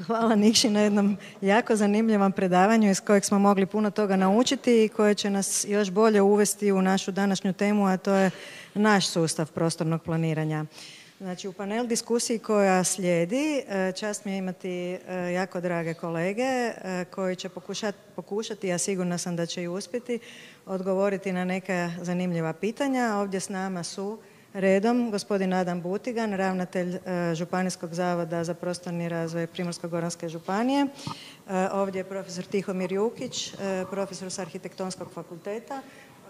Hvala Nikši na jednom jako zanimljivom predavanju iz kojeg smo mogli puno toga naučiti i koje će nas još bolje uvesti u našu današnju temu, a to je naš sustav prostornog planiranja. Znači u panel diskusiji koja slijedi, e, čast mi je imati e, jako drage kolege e, koji će pokušati, pokušati, ja sigurna sam da će i uspjeti, odgovoriti na neka zanimljiva pitanja. Ovdje s nama su redom gospodin Adam Butigan, ravnatelj Županijskog zavoda za prostorni razvoj Primorsko-goranske županije. Ovdje je profesor Tihomir Jukić, profesor s arhitektonskog fakulteta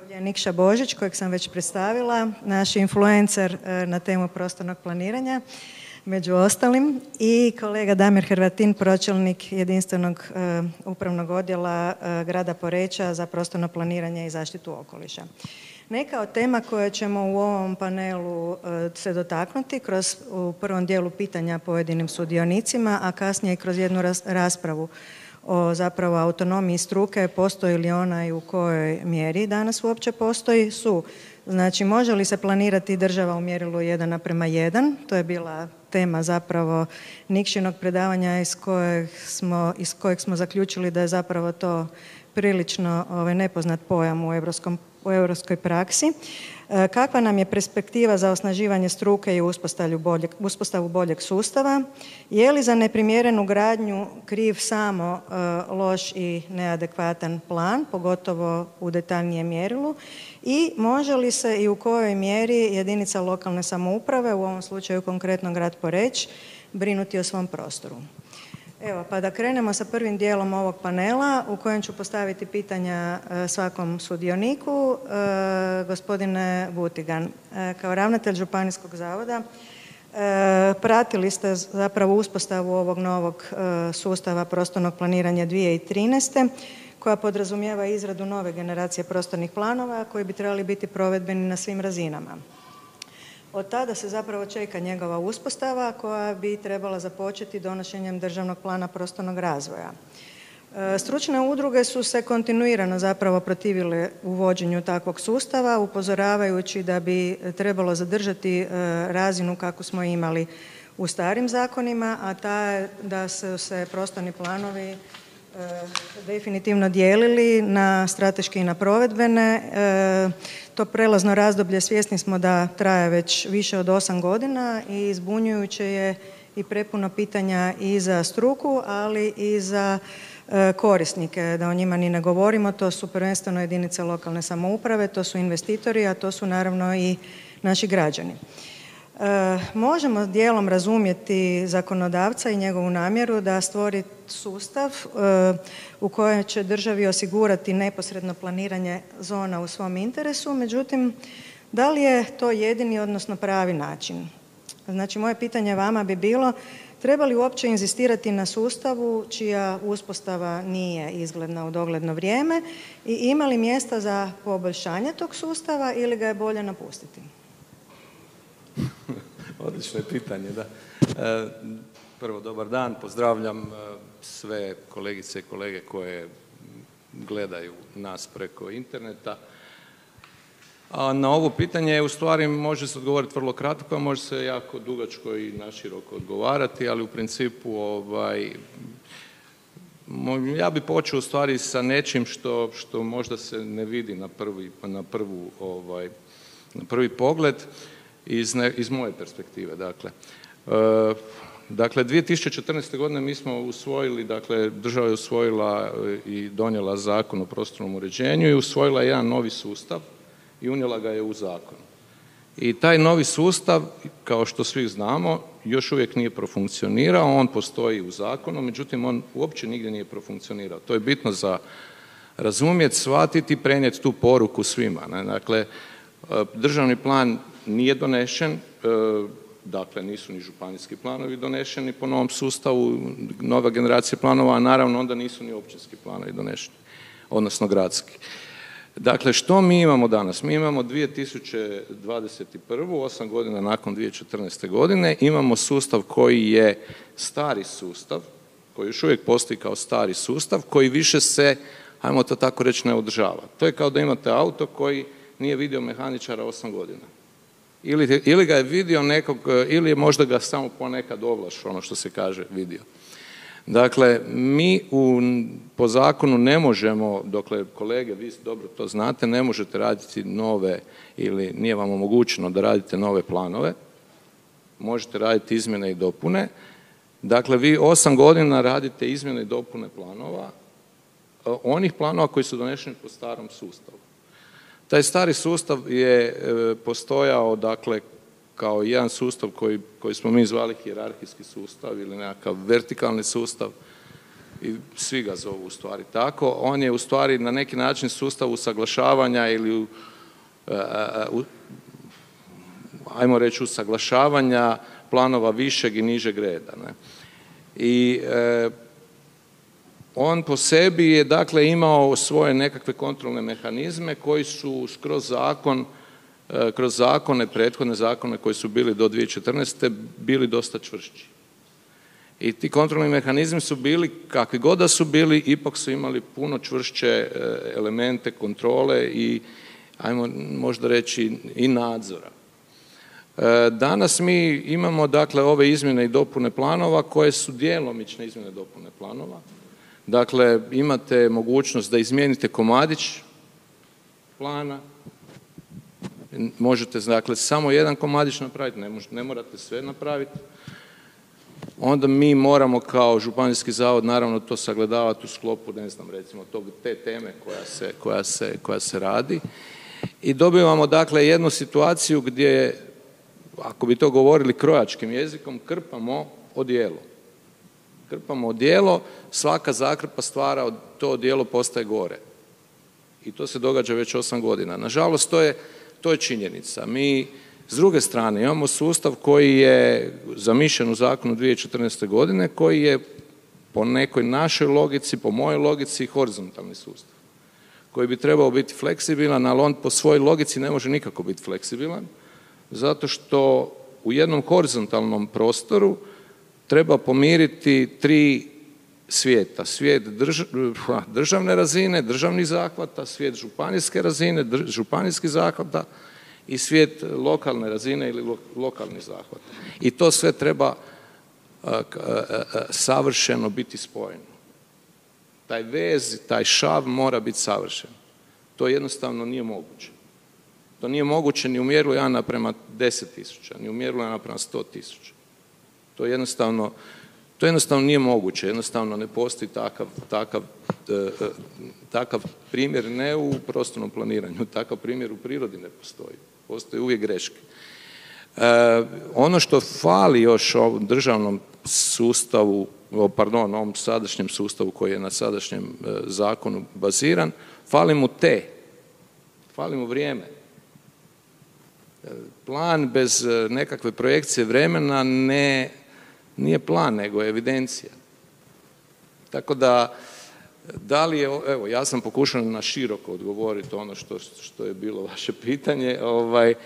je Nikša Božić, kojeg sam već predstavila, naš influencer e, na temu prostornog planiranja, među ostalim, i kolega Damir Hrvatin, pročelnik jedinstvenog e, upravnog odjela e, grada Poreća za prostorno planiranje i zaštitu okoliša. Neka od tema koje ćemo u ovom panelu se dotaknuti kroz u prvom dijelu pitanja pojedinim sudionicima, a kasnije kroz jednu raspravu o zapravo autonomiji struke, postoji li ona i u kojoj mjeri danas uopće postoji, su znači može li se planirati država u mjerilu 1 naprema 1, to je bila tema zapravo Nikšinog predavanja iz kojeg smo, iz kojeg smo zaključili da je zapravo to prilično ovaj, nepoznat pojam u, evropskom, u europskoj praksi. E, kakva nam je perspektiva za osnaživanje struke i boljeg, uspostavu boljeg sustava? Je li za neprimjerenu gradnju kriv samo e, loš i neadekvatan plan, pogotovo u detaljnijem mjerilu? I može li se i u kojoj mjeri jedinica lokalne samouprave, u ovom slučaju konkretno grad Poreć, brinuti o svom prostoru? Evo, pa da krenemo sa prvim dijelom ovog panela u kojem ću postaviti pitanja e, svakom sudioniku. E, gospodine Butigan, e, kao ravnatelj Županijskog zavoda pratili ste zapravo uspostavu ovog novog sustava prostornog planiranja 2013. koja podrazumijeva izradu nove generacije prostornih planova koji bi trebali biti provedbeni na svim razinama. Od tada se zapravo čeka njegova uspostava koja bi trebala započeti donošenjem državnog plana prostornog razvoja. E, stručne udruge su se kontinuirano zapravo protivile uvođenju takvog sustava upozoravajući da bi trebalo zadržati e, razinu kako smo imali u starim zakonima, a ta je da su se prostorni planovi definitivno dijelili na strateške i na provedbene. E, to prelazno razdoblje svjesni smo da traje već više od osam godina i zbunjujuće je i prepuno pitanja i za struku, ali i za e, korisnike, da o njima ni ne govorimo, to su prvenstveno jedinice lokalne samouprave, to su investitori, a to su naravno i naši građani. Možemo dijelom razumjeti zakonodavca i njegovu namjeru da stvori sustav e, u kojem će državi osigurati neposredno planiranje zona u svom interesu, međutim, da li je to jedini, odnosno pravi način? Znači, moje pitanje vama bi bilo treba li uopće inzistirati na sustavu čija uspostava nije izgledna u dogledno vrijeme i ima li mjesta za poboljšanje tog sustava ili ga je bolje napustiti? Odlično je pitanje, da. E, prvo, dobar dan, pozdravljam e, sve kolegice i kolege koje gledaju nas preko interneta. A na ovo pitanje u stvari može se odgovoriti vrlo kratko, a može se jako dugačko i naširoko odgovarati, ali u principu ovaj, ja bi počeo u stvari sa nečim što, što možda se ne vidi na prvi, na prvu, ovaj, na prvi pogled iz, iz moje perspektive. Dakle, e, dakle 2014. godine mi smo usvojili, dakle država je usvojila e, i donijela zakon o prostornom uređenju i usvojila jedan novi sustav i unijela ga je u zakon. I taj novi sustav, kao što svi znamo, još uvijek nije profunkcionirao, on postoji u zakonu, međutim on uopće nigdje nije profunkcionirao. To je bitno za razumjeti, shvatiti i prenijeti tu poruku svima. Dakle, e, državni plan nije donešen, e, dakle nisu ni županijski planovi donešeni po novom sustavu, nova generacija planova, a naravno onda nisu ni općinski planovi donešeni, odnosno gradski. Dakle, što mi imamo danas? Mi imamo 2021. osam godina nakon 2014. godine, imamo sustav koji je stari sustav, koji još uvijek postoji kao stari sustav, koji više se, ajmo to tako reći, ne održava. To je kao da imate auto koji nije vidio mehaničara osam godina. Ili, ili ga je vidio nekog, ili je možda ga samo ponekad ovlaš, ono što se kaže, vidio. Dakle, mi u, po zakonu ne možemo, dokle kolege, vi dobro to znate, ne možete raditi nove ili nije vam omogućeno da radite nove planove, možete raditi izmjene i dopune. Dakle, vi osam godina radite izmjene i dopune planova, onih planova koji su doneseni po starom sustavu. Taj stari sustav je e, postojao, dakle, kao jedan sustav koji, koji smo mi zvali hijerarhijski sustav ili nekakav vertikalni sustav i svi ga zovu u stvari tako. On je u stvari na neki način sustav usaglašavanja ili u, e, e, u, ajmo reći usaglašavanja planova višeg i nižeg reda. Ne? I e, on po sebi je dakle imao svoje nekakve kontrolne mehanizme koji su skroz zakon E, kroz zakone, prethodne zakone koji su bili do 2014. bili dosta čvršći. I ti kontrolni mehanizmi su bili, kakvi god da su bili, ipak su imali puno čvršće e, elemente kontrole i, ajmo možda reći, i nadzora. E, danas mi imamo dakle ove izmjene i dopune planova koje su djelomične izmjene i dopune planova. Dakle, imate mogućnost da izmijenite komadić plana, možete dakle samo jedan komadić napraviti, ne, ne morate sve napraviti. Onda mi moramo kao županijski zavod naravno to sagledavati u sklopu, ne znam, recimo tog, te teme koja se, koja, se, koja se radi. I dobivamo dakle jednu situaciju gdje, ako bi to govorili krojačkim jezikom, krpamo odijelo. Krpamo odijelo, svaka zakrpa stvara, to odijelo postaje gore. I to se događa već osam godina. Nažalost, to je to je činjenica. Mi s druge strane imamo sustav koji je zamišljen u zakonu 2014. godine, koji je po nekoj našoj logici, po mojoj logici horizontalni sustav koji bi trebao biti fleksibilan, ali on po svojoj logici ne može nikako biti fleksibilan, zato što u jednom horizontalnom prostoru treba pomiriti tri svijeta. Svijet državne razine, državnih zahvata, svijet županijske razine, županijskih zahvata i svijet lokalne razine ili lokalnih zahvata. I to sve treba savršeno biti spojeno. Taj vez, taj šav mora biti savršen. To jednostavno nije moguće. To nije moguće ni u mjeru 1 naprema 10 tisuća, ni u mjeru 1 naprema 100 tisuća. To jednostavno to jednostavno nije moguće, jednostavno ne postoji takav, takav, e, e, takav primjer ne u prostornom planiranju, takav primjer u prirodi ne postoji. Postoji uvijek greške. E, ono što fali još ovom državnom sustavu, pardon, ovom sadašnjem sustavu koji je na sadašnjem zakonu baziran, fali mu te, fali mu vrijeme. Plan bez nekakve projekcije vremena ne nije plan, nego evidencija. Tako da, da li je, evo, ja sam pokušao na široko odgovoriti ono što, što je bilo vaše pitanje. Ovaj, e,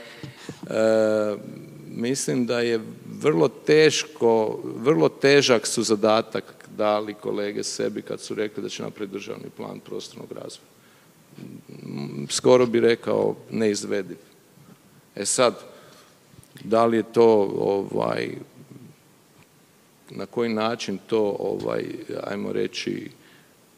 mislim da je vrlo teško, vrlo težak su zadatak dali kolege sebi kad su rekli da će napraviti državni plan prostornog razvoja. Skoro bi rekao neizvediv. E sad, da li je to ovaj, na koji način to, ovaj, ajmo reći,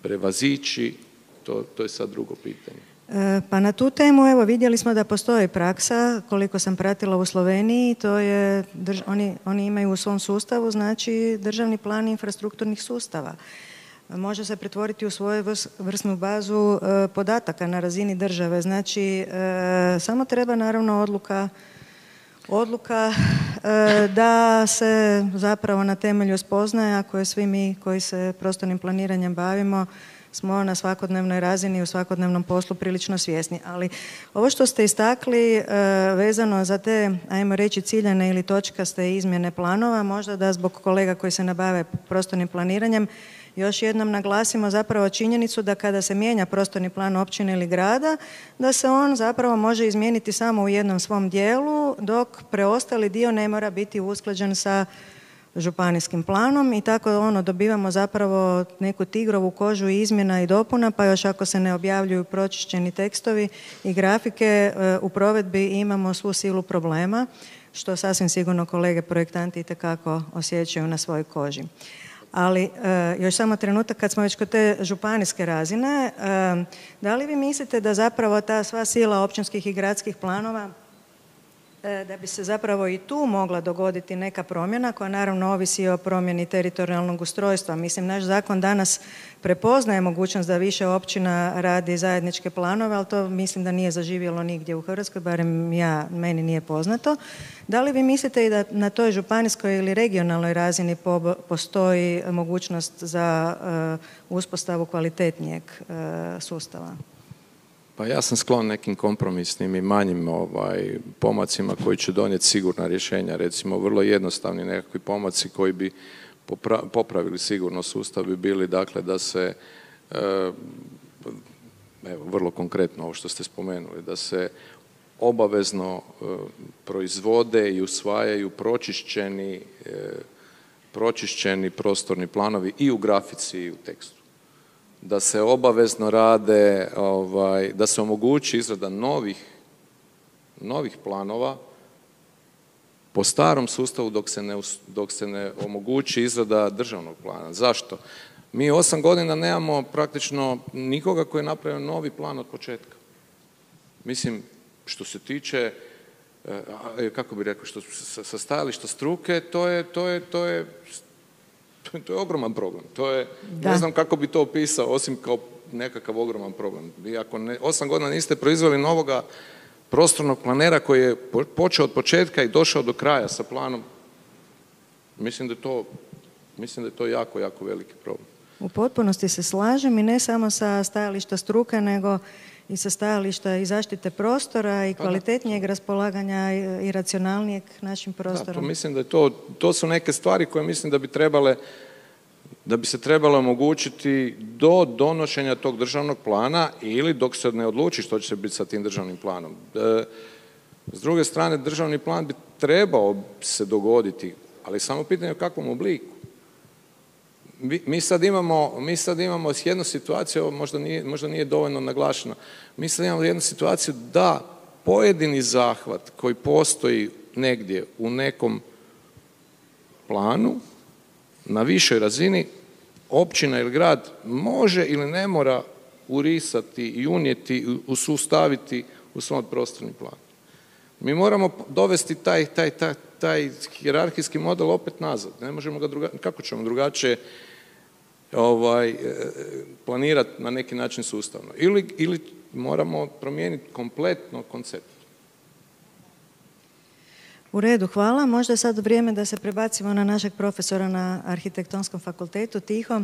prevazići, to, to je sad drugo pitanje. E, pa na tu temu evo vidjeli smo da postoji praksa, koliko sam pratila u Sloveniji, to je, oni, oni imaju u svom sustavu znači državni plan infrastrukturnih sustava. Može se pretvoriti u svoju vrsnu bazu e, podataka na razini države. Znači, e, samo treba naravno odluka odluka e, da se zapravo na temelju spoznaja koje svi mi koji se prostornim planiranjem bavimo smo na svakodnevnoj razini i u svakodnevnom poslu prilično svjesni. Ali ovo što ste istakli e, vezano za te, ajmo reći, ciljane ili točkaste izmjene planova, možda da zbog kolega koji se nabave prostornim planiranjem, još jednom naglasimo zapravo činjenicu da kada se mijenja prostorni plan općine ili grada, da se on zapravo može izmijeniti samo u jednom svom dijelu, dok preostali dio ne mora biti usklađen sa županijskim planom i tako ono dobivamo zapravo neku tigrovu kožu izmjena i dopuna pa još ako se ne objavljuju pročišćeni tekstovi i grafike e, u provedbi imamo svu silu problema što sasvim sigurno kolege projektanti itekako osjećaju na svojoj koži. Ali e, još samo trenutak kad smo već kod te županijske razine, da li vi mislite da zapravo ta sva sila općinskih i gradskih planova E, da bi se zapravo i tu mogla dogoditi neka promjena koja naravno ovisi o promjeni teritorijalnog ustrojstva. Mislim, naš zakon danas prepoznaje mogućnost da više općina radi zajedničke planove, ali to mislim da nije zaživjelo nigdje u Hrvatskoj, barem ja, meni nije poznato. Da li vi mislite i da na toj županijskoj ili regionalnoj razini postoji mogućnost za e, uspostavu kvalitetnijeg e, sustava? Pa ja sam sklon nekim kompromisnim i manjim ovaj, pomacima koji će donijeti sigurna rješenja. Recimo, vrlo jednostavni nekakvi pomaci koji bi popravili sigurno sustav bi bili dakle da se eh, evo, vrlo konkretno ovo što ste spomenuli, da se obavezno eh, proizvode i usvajaju pročišćeni, eh, pročišćeni prostorni planovi i u grafici i u tekstu da se obavezno rade, ovaj, da se omogući izrada novih, novih planova po starom sustavu dok se, ne, dok se ne omogući izrada državnog plana. Zašto? Mi osam godina nemamo praktično nikoga koji je napravio novi plan od početka. Mislim, što se tiče, eh, kako bi rekao, što sa stajališta struke, to je, to je, to je to je ogroman problem. To je, ne znam kako bi to opisao, osim kao nekakav ogroman problem. Vi ako ne, osam godina niste proizveli novoga prostornog planera koji je počeo od početka i došao do kraja sa planom, mislim da je to, mislim da je to jako, jako veliki problem. U potpunosti se slažem i ne samo sa stajališta struke, nego i sa stajališta i zaštite prostora i pa kvalitetnijeg raspolaganja i racionalnijeg našim prostorom. Da, to mislim da je to, to su neke stvari koje mislim da bi trebale da bi se trebalo omogućiti do donošenja tog državnog plana ili dok se ne odluči što će se biti sa tim državnim planom. E, s druge strane, državni plan bi trebao se dogoditi, ali samo pitanje u kakvom obliku mi sad imamo, mi sad imamo jednu situaciju, ovo možda nije, možda nije dovoljno naglašeno, mi sad imamo jednu situaciju da pojedini zahvat koji postoji negdje u nekom planu na višoj razini općina ili grad može ili ne mora urisati i unijeti, usustaviti u svom prostorni plan. Mi moramo dovesti taj, taj, taj, taj hjerarhijski model opet nazad. Ne možemo ga druga, kako ćemo drugačije ovaj, e, planirati na neki način sustavno. Ili, ili moramo promijeniti kompletno koncept. U redu, hvala. Možda je sad vrijeme da se prebacimo na našeg profesora na arhitektonskom fakultetu, Tiho.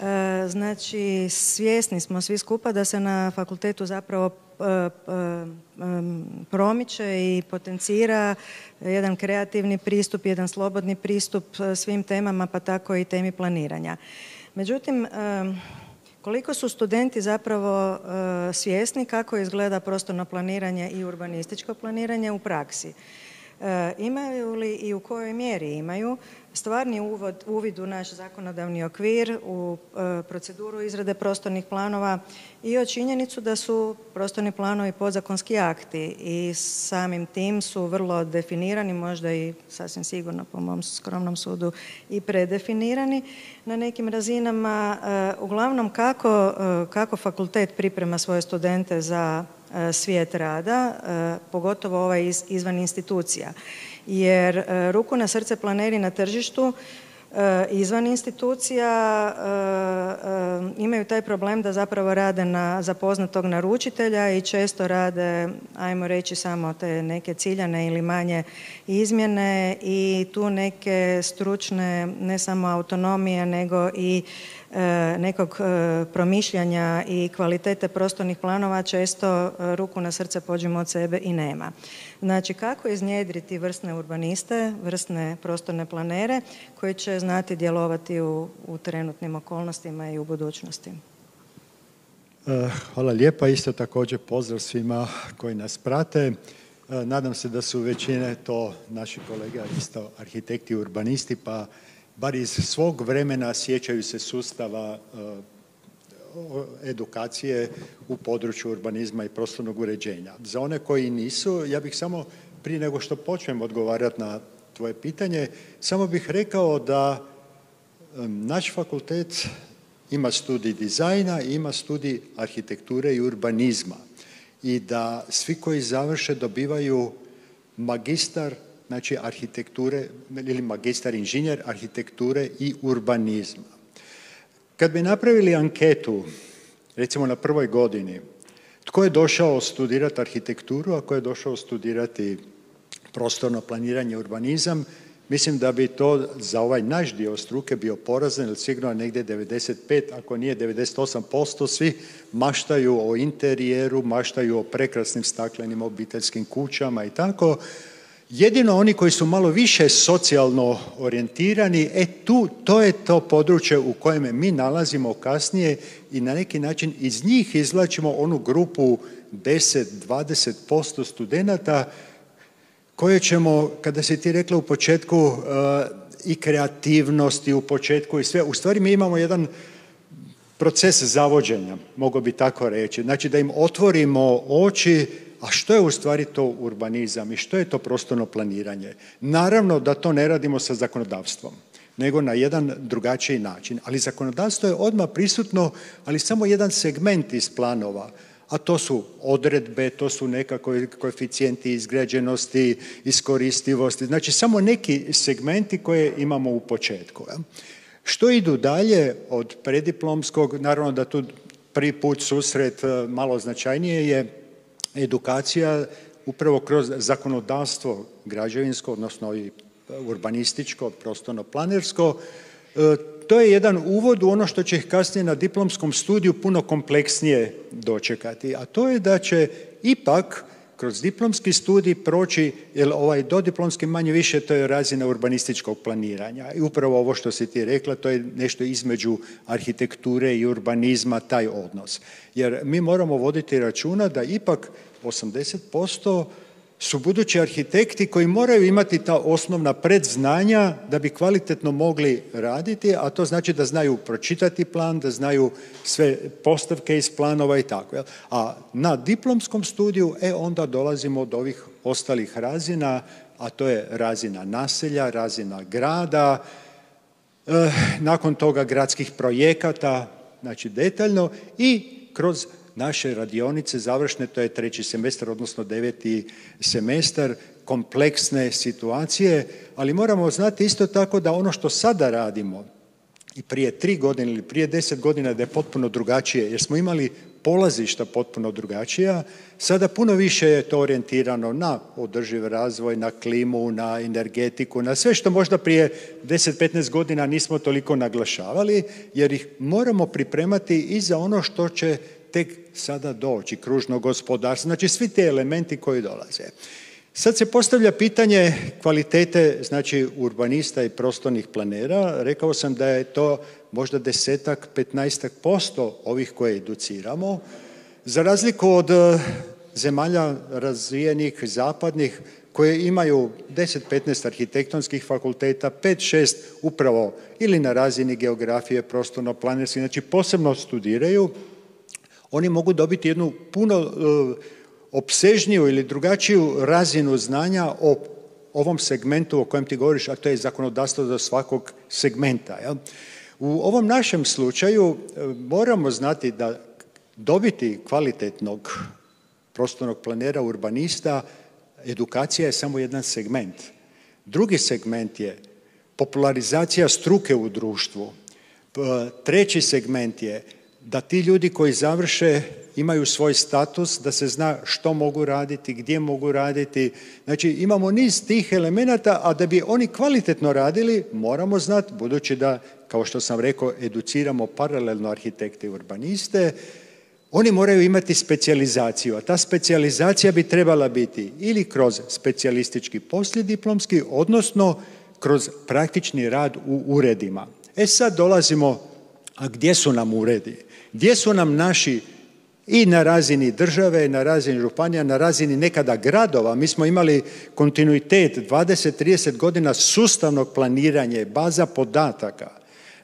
E, znači, svjesni smo svi skupa da se na fakultetu zapravo e, promiče i potencira jedan kreativni pristup, jedan slobodni pristup svim temama, pa tako i temi planiranja. Međutim, koliko su studenti zapravo e, svjesni kako izgleda prostorno planiranje i urbanističko planiranje u praksi? E, imaju li i u kojoj mjeri imaju stvarni uvod, uvid u naš zakonodavni okvir, u e, proceduru izrade prostornih planova i o činjenicu da su prostorni planovi podzakonski akti i samim tim su vrlo definirani, možda i sasvim sigurno po mom skromnom sudu i predefinirani na nekim razinama. E, uglavnom kako, kako fakultet priprema svoje studente za E, svijet rada, e, pogotovo ovaj izvan institucija. Jer e, ruku na srce planeri na tržištu izvan institucija imaju taj problem da zapravo rade na, za poznatog naručitelja i često rade, ajmo reći, samo te neke ciljane ili manje izmjene i tu neke stručne, ne samo autonomije, nego i E, nekog e, promišljanja i kvalitete prostornih planova često e, ruku na srce pođemo od sebe i nema. Znači kako iznjedriti vrstne urbaniste, vrstne prostorne planere koji će znati djelovati u, u trenutnim okolnostima i u budućnosti. Hvala lijepa. Isto također pozdrav svima koji nas prate. Nadam se da su većine to naši kolega isto arhitekti i urbanisti, pa bar iz svog vremena sjećaju se sustava eh, edukacije u području urbanizma i prostornog uređenja. Za one koji nisu, ja bih samo prije nego što počnem odgovarati na tvoje pitanje, samo bih rekao da naš fakultet ima studij dizajna i ima studij arhitekture i urbanizma i da svi koji završe dobivaju magistar znači arhitekture ili magistar inženjer arhitekture i urbanizma. Kad bi napravili anketu, recimo na prvoj godini, tko je došao studirati arhitekturu, a tko je došao studirati prostorno planiranje, urbanizam, mislim da bi to za ovaj naš dio struke bio porazan, jer sigurno negdje 95, ako nije 98%, svi maštaju o interijeru, maštaju o prekrasnim staklenim obiteljskim kućama i tako, Jedino oni koji su malo više socijalno orijentirani, e tu, to je to područje u kojem mi nalazimo kasnije i na neki način iz njih izvlačimo onu grupu 10-20% studenata koje ćemo, kada si ti rekla u početku, uh, i kreativnosti u početku i sve, u stvari mi imamo jedan proces zavođenja, mogu bi tako reći. Znači da im otvorimo oči a što je u stvari to urbanizam i što je to prostorno planiranje? Naravno da to ne radimo sa zakonodavstvom, nego na jedan drugačiji način. Ali zakonodavstvo je odmah prisutno, ali samo jedan segment iz planova, a to su odredbe, to su nekako koeficijenti izgrađenosti, iskoristivosti, znači samo neki segmenti koje imamo u početku. Što idu dalje od prediplomskog, naravno da tu prvi put susret e, malo značajnije je edukacija upravo kroz zakonodavstvo građevinsko, odnosno i urbanističko, prostorno planersko. E, to je jedan uvod u ono što će ih kasnije na diplomskom studiju puno kompleksnije dočekati, a to je da će ipak kroz diplomski studij proći, jer ovaj dodiplomski manje više to je razina urbanističkog planiranja. I upravo ovo što si ti rekla, to je nešto između arhitekture i urbanizma, taj odnos. Jer mi moramo voditi računa da ipak 80% su budući arhitekti koji moraju imati ta osnovna predznanja da bi kvalitetno mogli raditi, a to znači da znaju pročitati plan, da znaju sve postavke iz planova i tako. A na diplomskom studiju, e onda dolazimo do ovih ostalih razina, a to je razina naselja, razina grada, eh, nakon toga gradskih projekata, znači detaljno i kroz naše radionice završne, to je treći semestar, odnosno deveti semestar, kompleksne situacije, ali moramo znati isto tako da ono što sada radimo i prije tri godine ili prije deset godina da je potpuno drugačije, jer smo imali polazišta potpuno drugačija, sada puno više je to orijentirano na održiv razvoj, na klimu, na energetiku, na sve što možda prije 10-15 godina nismo toliko naglašavali, jer ih moramo pripremati i za ono što će tek sada doći, kružno gospodarstvo, znači svi te elementi koji dolaze. Sad se postavlja pitanje kvalitete znači urbanista i prostornih planera. Rekao sam da je to možda desetak, petnaestak posto ovih koje educiramo. Za razliku od e, zemalja razvijenih, zapadnih, koje imaju 10-15 arhitektonskih fakulteta, 5-6 upravo ili na razini geografije, prostorno planerski, znači posebno studiraju, oni mogu dobiti jednu puno e, opsežniju ili drugačiju razinu znanja o ovom segmentu o kojem ti govoriš, a to je zakonodavstvo za svakog segmenta. U ovom našem slučaju e, moramo znati da dobiti kvalitetnog prostornog planera, urbanista, edukacija je samo jedan segment. Drugi segment je popularizacija struke u društvu. Treći segment je da ti ljudi koji završe imaju svoj status, da se zna što mogu raditi, gdje mogu raditi. Znači imamo niz tih elemenata, a da bi oni kvalitetno radili, moramo znati, budući da, kao što sam rekao, educiramo paralelno arhitekte i urbaniste, oni moraju imati specijalizaciju, a ta specijalizacija bi trebala biti ili kroz specijalistički poslijediplomski, odnosno kroz praktični rad u uredima. E sad dolazimo, a gdje su nam uredi? Gdje su nam naši i na razini države, na razini županija, na razini nekada gradova. Mi smo imali kontinuitet 20-30 godina sustavnog planiranja, baza podataka.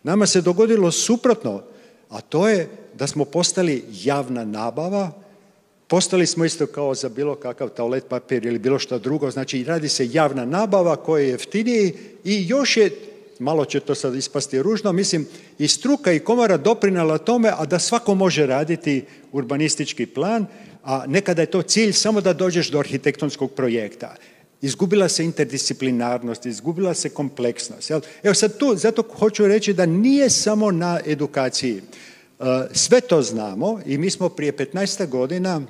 Nama se dogodilo suprotno, a to je da smo postali javna nabava, postali smo isto kao za bilo kakav toalet papir ili bilo što drugo, znači radi se javna nabava koja je jeftiniji i još je malo će to sad ispasti ružno, mislim i struka i komora doprinala tome, a da svako može raditi urbanistički plan, a nekada je to cilj samo da dođeš do arhitektonskog projekta. Izgubila se interdisciplinarnost, izgubila se kompleksnost. Evo sad tu, zato hoću reći da nije samo na edukaciji. E, sve to znamo i mi smo prije 15 godina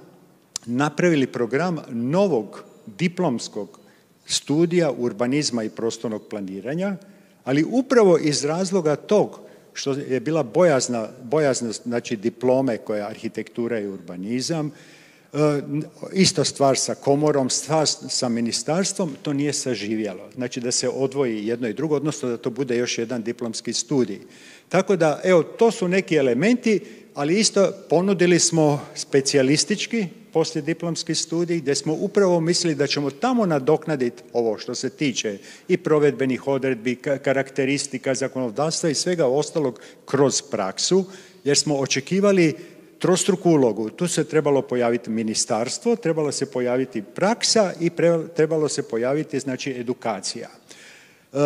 napravili program novog diplomskog studija urbanizma i prostornog planiranja, ali upravo iz razloga tog što je bila bojazna, bojaznost znači diplome koja je arhitektura i urbanizam, E, Ista stvar sa komorom, stvar sa ministarstvom, to nije saživjelo. Znači da se odvoji jedno i drugo, odnosno da to bude još jedan diplomski studij. Tako da, evo, to su neki elementi, ali isto ponudili smo specijalistički diplomski studij gdje smo upravo mislili da ćemo tamo nadoknaditi ovo što se tiče i provedbenih odredbi, karakteristika zakonodavstva i svega ostalog kroz praksu, jer smo očekivali trostruku ulogu. Tu se trebalo pojaviti ministarstvo, trebalo se pojaviti praksa i trebalo se pojaviti znači edukacija. E,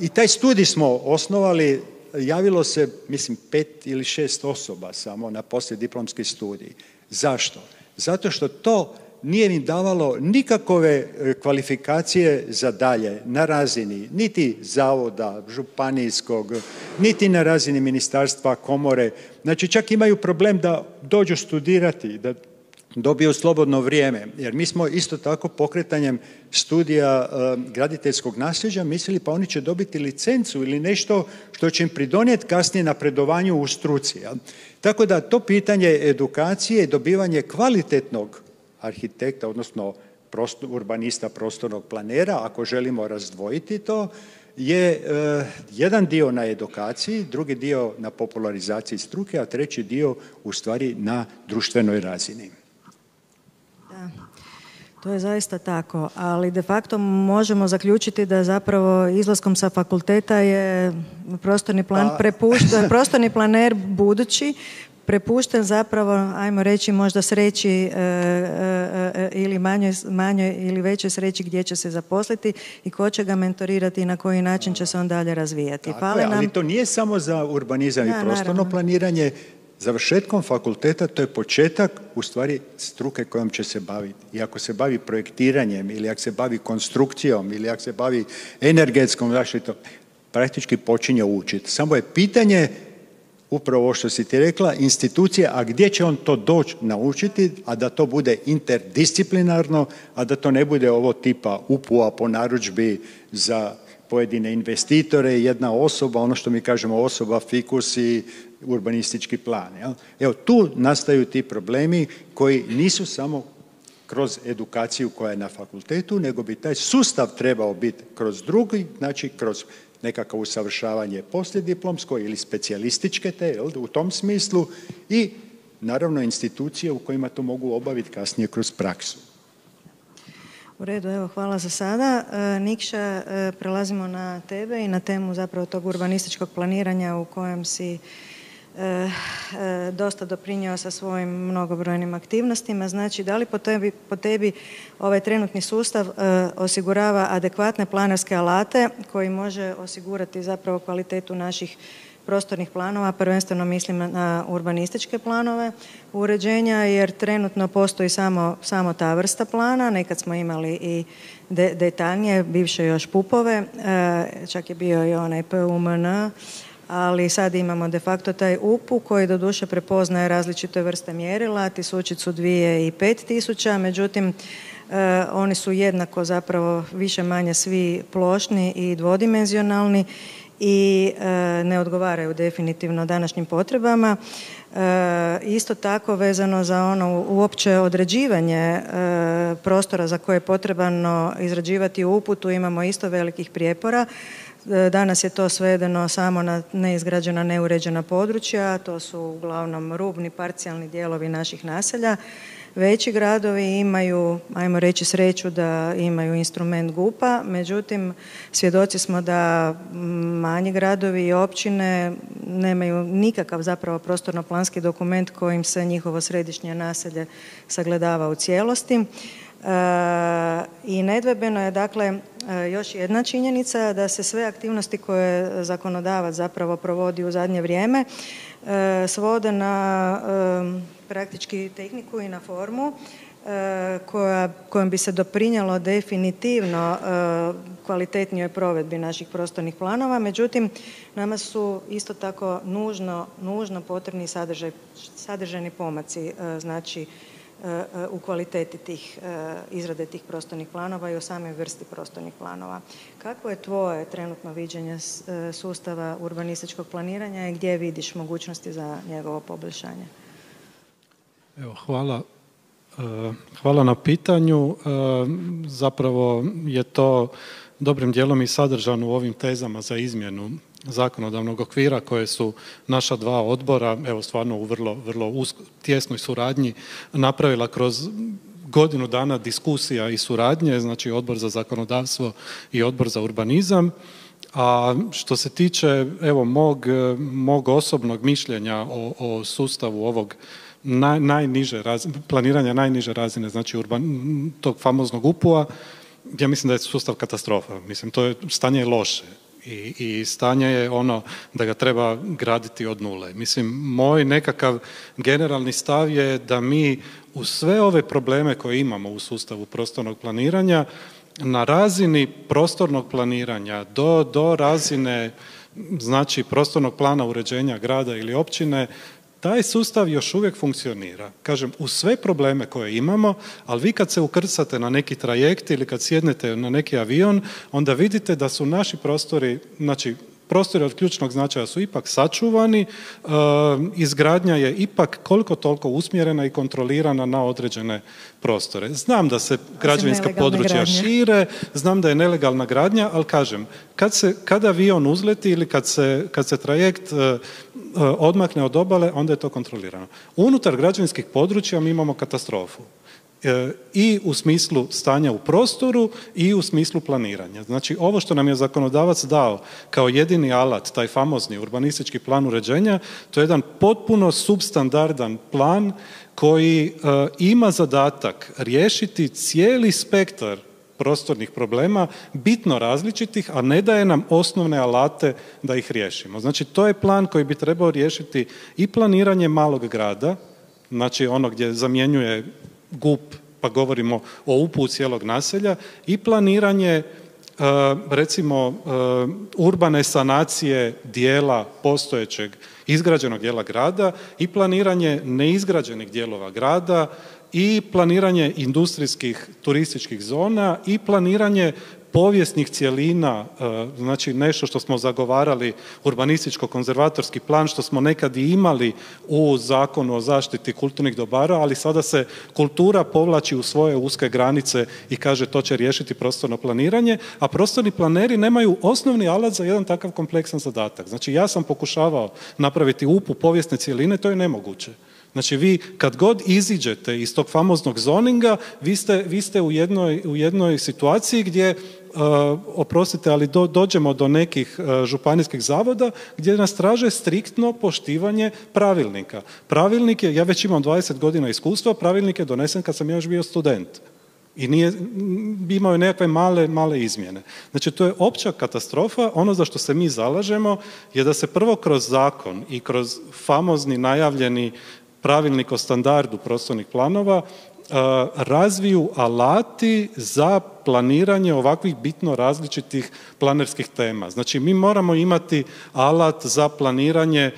I taj studij smo osnovali, javilo se mislim pet ili šest osoba samo na poslijediplomski studij. Zašto? Zato što to nije im davalo nikakove e, kvalifikacije za dalje na razini niti zavoda županijskog, niti na razini ministarstva, komore. Znači čak imaju problem da dođu studirati, da dobiju slobodno vrijeme. Jer mi smo isto tako pokretanjem studija e, graditeljskog nasljeđa mislili pa oni će dobiti licencu ili nešto što će im pridonijeti kasnije napredovanju u struci. Tako da to pitanje edukacije i dobivanje kvalitetnog arhitekta, odnosno urbanista prostornog planera, ako želimo razdvojiti to, je e, jedan dio na edukaciji, drugi dio na popularizaciji struke, a treći dio u stvari na društvenoj razini. To je zaista tako, ali de facto možemo zaključiti da zapravo izlaskom sa fakulteta je prostorni plan pa... prepušten, prostorni planer budući prepušten zapravo, ajmo reći možda sreći e, e, e, ili manjoj, manjoj ili većoj sreći gdje će se zaposliti i ko će ga mentorirati i na koji način će se on dalje razvijati. Tako je, ali to nije samo za urbanizam i prostorno planiranje, Završetkom fakulteta to je početak u stvari struke kojom će se baviti. I ako se bavi projektiranjem ili ako se bavi konstrukcijom ili ako se bavi energetskom zaštitom, praktički počinje učiti. Samo je pitanje upravo ovo što si ti rekla, institucije, a gdje će on to doći naučiti, a da to bude interdisciplinarno, a da to ne bude ovo tipa upua po narudžbi za pojedine investitore, jedna osoba, ono što mi kažemo osoba, fikus i urbanistički plan. Evo, tu nastaju ti problemi koji nisu samo kroz edukaciju koja je na fakultetu, nego bi taj sustav trebao biti kroz drugi, znači kroz nekako usavršavanje poslijediplomsko ili specijalističke te, u tom smislu i naravno institucije u kojima to mogu obaviti kasnije kroz praksu. U redu, evo, hvala za sada. E, Nikša, e, prelazimo na tebe i na temu zapravo tog urbanističkog planiranja u kojem si E, dosta doprinio sa svojim mnogobrojnim aktivnostima. Znači, da li po tebi, po tebi ovaj trenutni sustav osigurava adekvatne planerske alate koji može osigurati zapravo kvalitetu naših prostornih planova, prvenstveno mislim na urbanističke planove uređenja, jer trenutno postoji samo, samo ta vrsta plana. Nekad smo imali i detaljnije, bivše još pupove, čak je bio i onaj PUMN, ali sad imamo de facto taj UPU koji doduše prepoznaje različite vrste mjerila, tisućicu dvije i pet tisuća, međutim e, oni su jednako zapravo više manje svi plošni i dvodimenzionalni i e, ne odgovaraju definitivno današnjim potrebama. E, isto tako vezano za ono uopće određivanje prostora za koje je potrebno izrađivati uputu imamo isto velikih prijepora E, danas je to svedeno samo na neizgrađena, neuređena područja, to su uglavnom rubni, parcijalni dijelovi naših naselja. Veći gradovi imaju, ajmo reći, sreću da imaju instrument GUPA, međutim, svjedoci smo da manji gradovi i općine nemaju nikakav zapravo prostorno-planski dokument kojim se njihovo središnje naselje sagledava u cijelosti. I nedvebeno je dakle još jedna činjenica da se sve aktivnosti koje zakonodavac zapravo provodi u zadnje vrijeme svode na praktički tehniku i na formu koja, kojom bi se doprinjelo definitivno kvalitetnijoj provedbi naših prostornih planova. Međutim, nama su isto tako nužno, nužno potrebni sadržaj, sadržajni pomaci, znači u kvaliteti tih, izrade tih prostornih planova i o samoj vrsti prostornih planova. Kako je tvoje trenutno viđenje sustava urbanističkog planiranja i gdje vidiš mogućnosti za njegovo poboljšanje? Evo, hvala. Hvala na pitanju. Zapravo je to dobrim dijelom i sadržano u ovim tezama za izmjenu zakonodavnog okvira koje su naša dva odbora, evo stvarno u vrlo, vrlo usko, tjesnoj suradnji napravila kroz godinu dana diskusija i suradnje, znači Odbor za zakonodavstvo i Odbor za urbanizam. A što se tiče evo mog, mog osobnog mišljenja o, o sustavu ovog naj, najniže razine, planiranja najniže razine, znači urban, tog famoznog UPU-a, ja mislim da je sustav katastrofa. Mislim, to je, stanje je loše. I, I stanje je ono da ga treba graditi od nule. Mislim, moj nekakav generalni stav je da mi u sve ove probleme koje imamo u sustavu prostornog planiranja, na razini prostornog planiranja do, do razine znači prostornog plana uređenja grada ili općine taj sustav još uvijek funkcionira. Kažem, u sve probleme koje imamo, ali vi kad se ukrcate na neki trajekt ili kad sjednete na neki avion, onda vidite da su naši prostori, znači prostori od ključnog značaja su ipak sačuvani, e, izgradnja je ipak koliko toliko usmjerena i kontrolirana na određene prostore. Znam da se građevinska područja gradnje. šire, znam da je nelegalna gradnja, ali kažem, kad, se, kad avion uzleti ili kad se, kad se trajekt e, odmakne od obale, onda je to kontrolirano. Unutar građevinskih područja mi imamo katastrofu. E, i u smislu stanja u prostoru i u smislu planiranja. Znači ovo što nam je zakonodavac dao kao jedini alat, taj famozni urbanistički plan uređenja, to je jedan potpuno substandardan plan koji e, ima zadatak riješiti cijeli spektar prostornih problema, bitno različitih, a ne daje nam osnovne alate da ih riješimo. Znači to je plan koji bi trebao riješiti i planiranje malog grada, znači ono gdje zamjenjuje GUP, pa govorimo o upu cijelog naselja i planiranje e, recimo e, urbane sanacije dijela postojećeg izgrađenog dijela grada i planiranje neizgrađenih dijelova grada i planiranje industrijskih turističkih zona i planiranje povijesnih cjelina, e, znači nešto što smo zagovarali, urbanističko-konzervatorski plan, što smo nekad i imali u zakonu o zaštiti kulturnih dobara, ali sada se kultura povlači u svoje uske granice i kaže to će riješiti prostorno planiranje, a prostorni planeri nemaju osnovni alat za jedan takav kompleksan zadatak. Znači ja sam pokušavao napraviti upu povijesne cjeline, to je nemoguće. Znači vi kad god iziđete iz tog famoznog zoninga, vi ste, vi ste u, jednoj, u jednoj situaciji gdje Uh, oprostite, ali do, dođemo do nekih uh, županijskih zavoda gdje nas traže striktno poštivanje pravilnika. Pravilnik je, ja već imam 20 godina iskustva, pravilnik je donesen kad sam ja još bio student. I nije, imao je nekakve male, male izmjene. Znači, to je opća katastrofa. Ono za što se mi zalažemo je da se prvo kroz zakon i kroz famozni najavljeni pravilnik o standardu prostornih planova razviju alati za planiranje ovakvih bitno različitih planerskih tema. Znači mi moramo imati alat za planiranje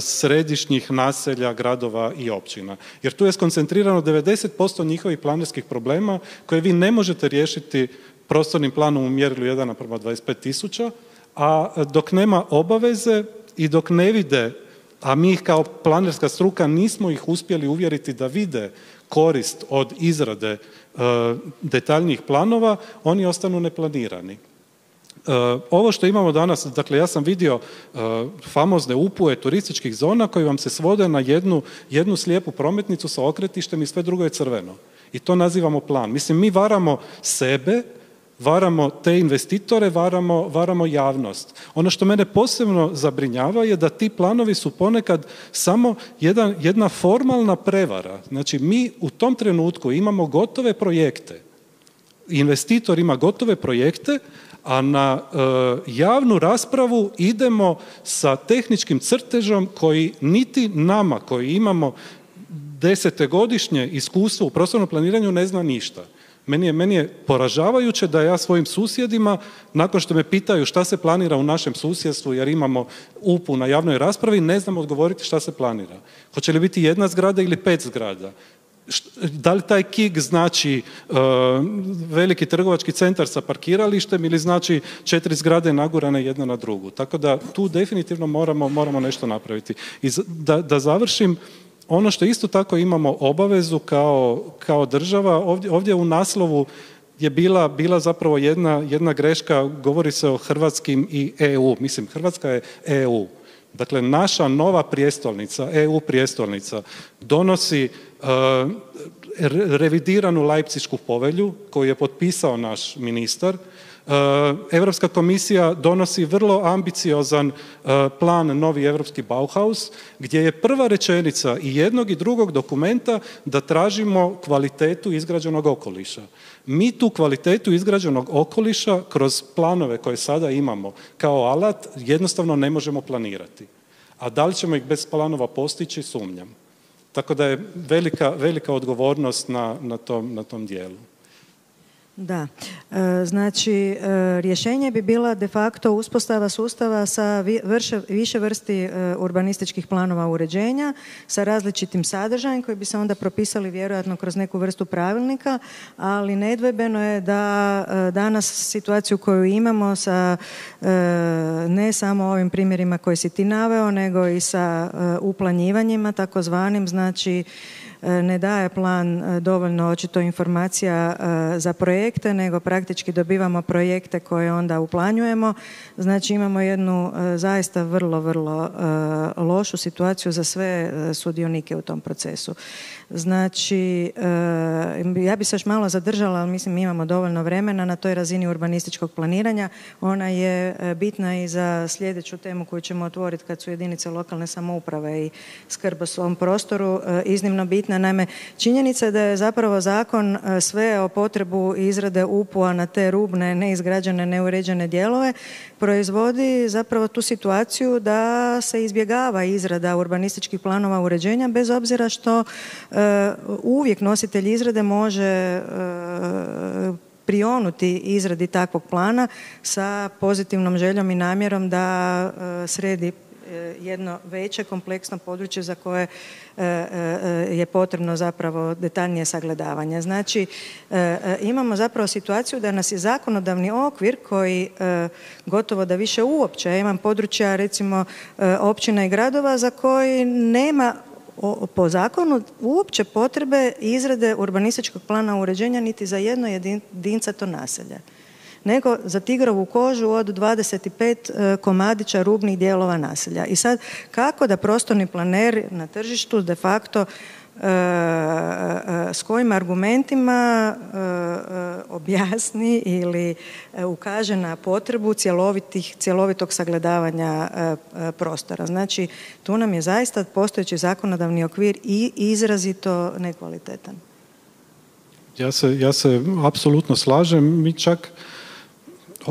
središnjih naselja, gradova i općina. Jer tu je skoncentrirano 90% njihovih planerskih problema koje vi ne možete riješiti prostornim planom u mjerilu 1 naprema 25 tisuća, a dok nema obaveze i dok ne vide, a mi kao planerska struka nismo ih uspjeli uvjeriti da vide korist od izrade e, detaljnijih planova, oni ostanu neplanirani. E, ovo što imamo danas, dakle ja sam vidio e, famozne upuje turističkih zona koji vam se svode na jednu, jednu slijepu prometnicu sa okretištem i sve drugo je crveno. I to nazivamo plan. Mislim, mi varamo sebe varamo te investitore, varamo, varamo javnost. Ono što mene posebno zabrinjava je da ti planovi su ponekad samo jedan, jedna formalna prevara. Znači mi u tom trenutku imamo gotove projekte investitor ima gotove projekte, a na e, javnu raspravu idemo sa tehničkim crtežom koji niti nama koji imamo desetegodišnje iskustvo u prostornom planiranju ne zna ništa. Meni je, meni je poražavajuće da ja svojim susjedima, nakon što me pitaju šta se planira u našem susjedstvu jer imamo upu na javnoj raspravi, ne znam odgovoriti šta se planira. Hoće li biti jedna zgrada ili pet zgrada? da li taj KIG znači uh, veliki trgovački centar sa parkiralištem ili znači četiri zgrade nagurane jedna na drugu. Tako da tu definitivno moramo, moramo nešto napraviti. I da, da završim, ono što isto tako imamo obavezu kao, kao država, ovdje, ovdje u naslovu je bila, bila zapravo jedna, jedna greška, govori se o hrvatskim i EU. Mislim, Hrvatska je EU. Dakle, naša nova prijestolnica, EU prijestolnica, donosi uh, revidiranu Leipzišku povelju koju je potpisao naš ministar. Europska komisija donosi vrlo ambiciozan uh, plan Novi Europski Bauhaus gdje je prva rečenica i jednog i drugog dokumenta da tražimo kvalitetu izgrađenog okoliša. Mi tu kvalitetu izgrađenog okoliša kroz planove koje sada imamo kao alat jednostavno ne možemo planirati. A da li ćemo ih bez planova postići, sumnjam. Tako da je velika, velika odgovornost na, na, tom, na tom dijelu. Da, e, znači e, rješenje bi bila de facto uspostava sustava sa više vrsti e, urbanističkih planova uređenja sa različitim sadržajem koji bi se onda propisali vjerojatno kroz neku vrstu pravilnika, ali nedvojbeno je da danas situaciju koju imamo sa ne samo ovim primjerima koje si ti naveo, nego i sa uplanjivanjima takozvanim, znači ne daje plan e, dovoljno očito informacija e, za projekte, nego praktički dobivamo projekte koje onda uplanjujemo. Znači imamo jednu zaista vrlo, vrlo lošu situaciju za sve sudionike u tom procesu. Znači, ja bi se još malo zadržala, ali mislim imamo dovoljno vremena na toj razini urbanističkog planiranja. Ona je bitna i za sljedeću temu koju ćemo otvoriti kad su jedinice lokalne samouprave i skrb o svom prostoru iznimno bitna Naime, činjenica je da je zapravo zakon sve o potrebu izrade UPU-a na te rubne, neizgrađene, neuređene dijelove proizvodi zapravo tu situaciju da se izbjegava izrada urbanističkih planova uređenja bez obzira što e, uvijek nositelj izrade može e, prionuti izradi takvog plana sa pozitivnom željom i namjerom da sredi jedno veće kompleksno područje za koje e, e, je potrebno zapravo detaljnije sagledavanje. Znači, e, imamo zapravo situaciju da nas je zakonodavni okvir koji gotovo da više uopće, imam područja recimo općina i gradova za koji nema po zakonu uopće potrebe izrade urbanističkog plana uređenja niti za jedno jedinca to naselje nego za tigrovu kožu od 25 e, komadića rubnih dijelova naselja. I sad kako da prostorni planer na tržištu de facto e, e, s kojim argumentima objasni ili ukaže na potrebu cjelovitih, cjelovitog sagledavanja prostora. Znači, tu nam je zaista postojeći zakonodavni okvir i izrazito nekvalitetan. Ja se, ja se apsolutno slažem. Mi čak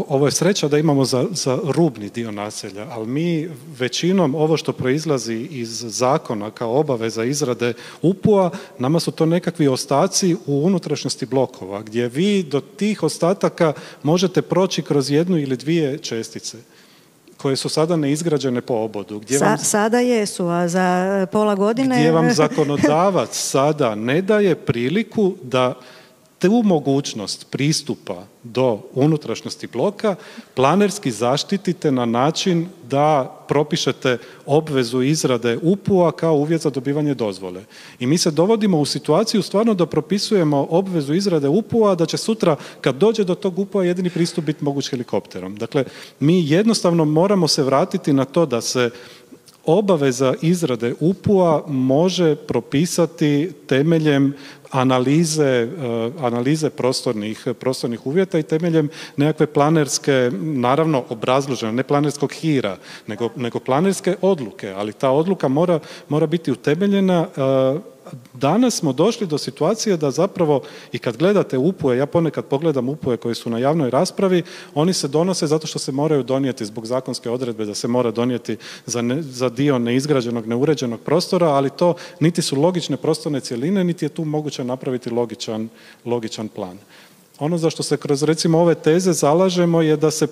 ovo je sreća da imamo za, za rubni dio naselja, ali mi većinom ovo što proizlazi iz zakona kao obaveza izrade UPU-a, nama su to nekakvi ostaci u unutrašnjosti blokova, gdje vi do tih ostataka možete proći kroz jednu ili dvije čestice koje su sada neizgrađene po obodu. Gdje vam, sada jesu, a za pola godine... Gdje vam zakonodavac sada ne daje priliku da tu mogućnost pristupa do unutrašnjosti bloka planerski zaštitite na način da propišete obvezu izrade UPU-a kao uvjet za dobivanje dozvole. I mi se dovodimo u situaciju stvarno da propisujemo obvezu izrade UPU-a da će sutra kad dođe do tog UPU-a jedini pristup biti moguć helikopterom. Dakle, mi jednostavno moramo se vratiti na to da se obaveza izrade UPU-a može propisati temeljem analize, eh, analize prostornih, prostornih uvjeta i temeljem nekakve planerske, naravno obrazložene, ne planerskog hira, nego, nego planerske odluke, ali ta odluka mora, mora biti utemeljena eh, danas smo došli do situacije da zapravo i kad gledate upuje, ja ponekad pogledam upuje koji su na javnoj raspravi, oni se donose zato što se moraju donijeti zbog zakonske odredbe da se mora donijeti za, za dio neizgrađenog, neuređenog prostora, ali to niti su logične prostorne cjeline, niti je tu moguće napraviti logičan, logičan plan. Ono za što se kroz recimo ove teze zalažemo je da se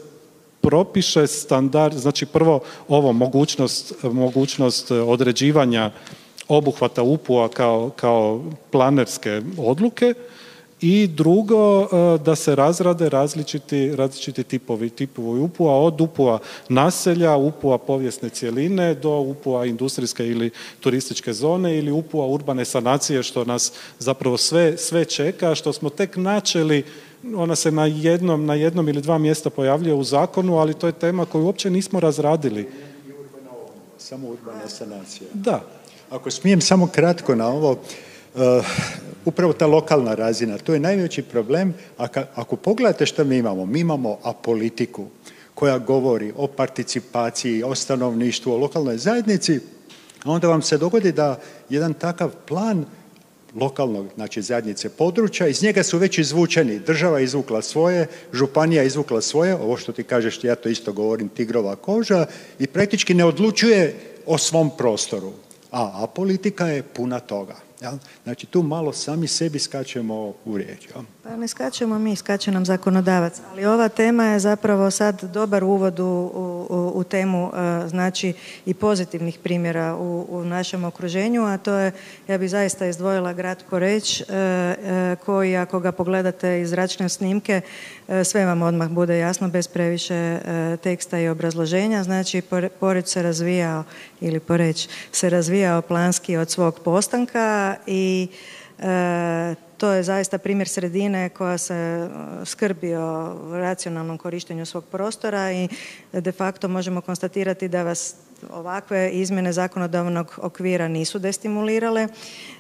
propiše standard, znači prvo ovo mogućnost, mogućnost određivanja obuhvata UPU-a kao, kao planerske odluke i drugo e, da se razrade različiti, različiti tipovi, tipovi UPU-a od UPU-a naselja, UPU-a povijesne cjeline do UPU-a industrijske ili turističke zone ili UPU-a urbane sanacije što nas zapravo sve, sve čeka, što smo tek načeli ona se na jednom, na jednom ili dva mjesta pojavljuje u zakonu, ali to je tema koju uopće nismo razradili. Samo urbana sanacija. Da. Ako smijem samo kratko na ovo, eh, upravo ta lokalna razina, to je najveći problem. Ako pogledate što mi imamo, mi imamo apolitiku koja govori o participaciji, o stanovništvu, o lokalnoj zajednici, onda vam se dogodi da jedan takav plan lokalnog, znači zajednice područja, iz njega su već izvučeni. Država izvukla svoje, županija izvukla svoje, ovo što ti kažeš, ja to isto govorim, tigrova koža, i praktički ne odlučuje o svom prostoru. A, a politika je puna toga. Ja? Znači tu malo sami sebi skačemo u riječ. Ja? Pa ne skačemo mi, skače nam zakonodavac. Ali ova tema je zapravo sad dobar uvod u, u, u temu e, znači i pozitivnih primjera u, u, našem okruženju, a to je, ja bih zaista izdvojila grad Poreć, e, e, koji ako ga pogledate iz zračne snimke, sve vam odmah bude jasno bez previše teksta i obrazloženja. Znači Poreć se razvijao ili Poreć se razvijao planski od svog postanka i to je zaista primjer sredine koja se e, skrbi o racionalnom korištenju svog prostora i de facto možemo konstatirati da vas ovakve izmjene zakonodavnog okvira nisu destimulirale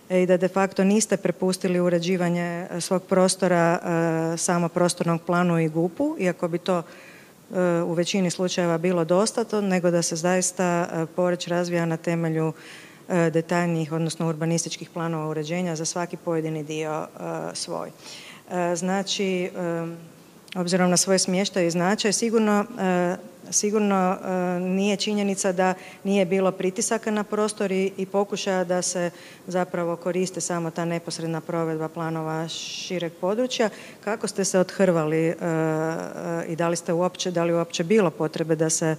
i da de facto niste prepustili uređivanje svog prostora e, samo prostornog planu i GUP-u, iako bi to e, u većini slučajeva bilo dostatno, nego da se zaista poreć razvija na temelju E, detaljnijih, odnosno urbanističkih planova uređenja za svaki pojedini dio e, svoj. E, znači, obzirom na svoj smještaj i značaj, sigurno sigurno nije činjenica da nije bilo pritisaka na prostor i, pokušaja da se zapravo koriste samo ta neposredna provedba planova šireg područja. Kako ste se odhrvali e, i da li ste uopće, da li uopće bilo potrebe da se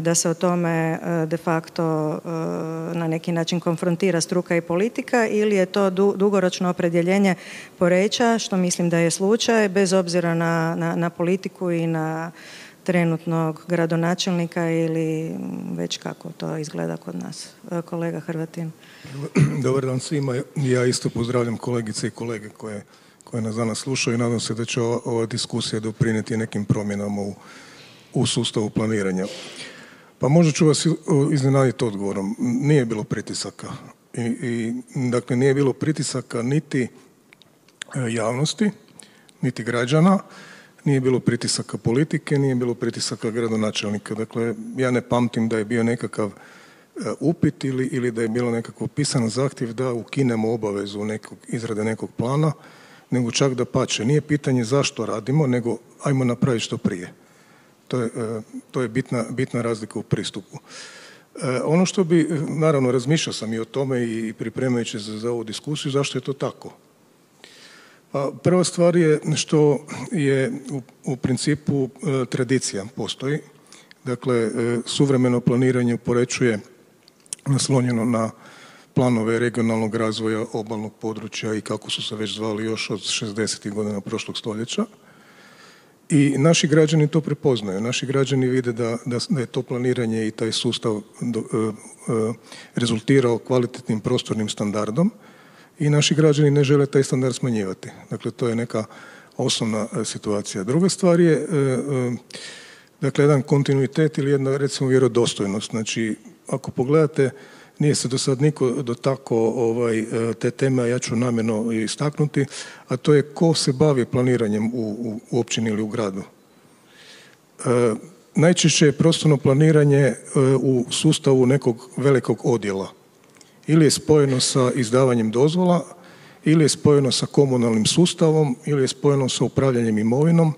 da se o tome de facto na neki način konfrontira struka i politika ili je to dugoročno opredjeljenje poreća, što mislim da je slučaj, bez obzira na, na, na politiku i na trenutnog gradonačelnika ili već kako to izgleda kod nas. Kolega Hrvatin. Dobar dan svima. Ja isto pozdravljam kolegice i kolege koje, koje nas danas slušaju i nadam se da će ova, diskusija doprinijeti nekim promjenama u, u sustavu planiranja. Pa možda ću vas iznenaditi odgovorom. Nije bilo pritisaka. I, i, dakle, nije bilo pritisaka niti e, javnosti, niti građana, nije bilo pritisaka politike, nije bilo pritisaka gradonačelnika. Dakle, ja ne pamtim da je bio nekakav e, upit ili, ili da je bilo nekakav pisan zahtjev da ukinemo obavezu nekog, izrade nekog plana, nego čak da pače. Nije pitanje zašto radimo, nego ajmo napraviti što prije. To je, e, to je bitna, bitna razlika u pristupu. E, ono što bi, naravno, razmišljao sam i o tome i pripremajući se za ovu diskusiju, zašto je to tako? Pa prva stvar je što je u, principu e, tradicija postoji. Dakle, e, suvremeno planiranje porećuje naslonjeno na planove regionalnog razvoja obalnog područja i kako su se već zvali još od 60. godina prošlog stoljeća. I naši građani to prepoznaju. Naši građani vide da, da, je to planiranje i taj sustav e, rezultirao kvalitetnim prostornim standardom i naši građani ne žele taj standard smanjivati. Dakle, to je neka osnovna e, situacija. Druga stvar je, e, e, dakle, jedan kontinuitet ili jedna, recimo, vjerodostojnost. Znači, ako pogledate, nije se do sad niko tako ovaj, te teme, a ja ću namjerno istaknuti, a to je ko se bavi planiranjem u, u općini ili u gradu. najčešće je prostorno planiranje u sustavu nekog velikog odjela ili je spojeno sa izdavanjem dozvola, ili je spojeno sa komunalnim sustavom, ili je spojeno sa upravljanjem imovinom.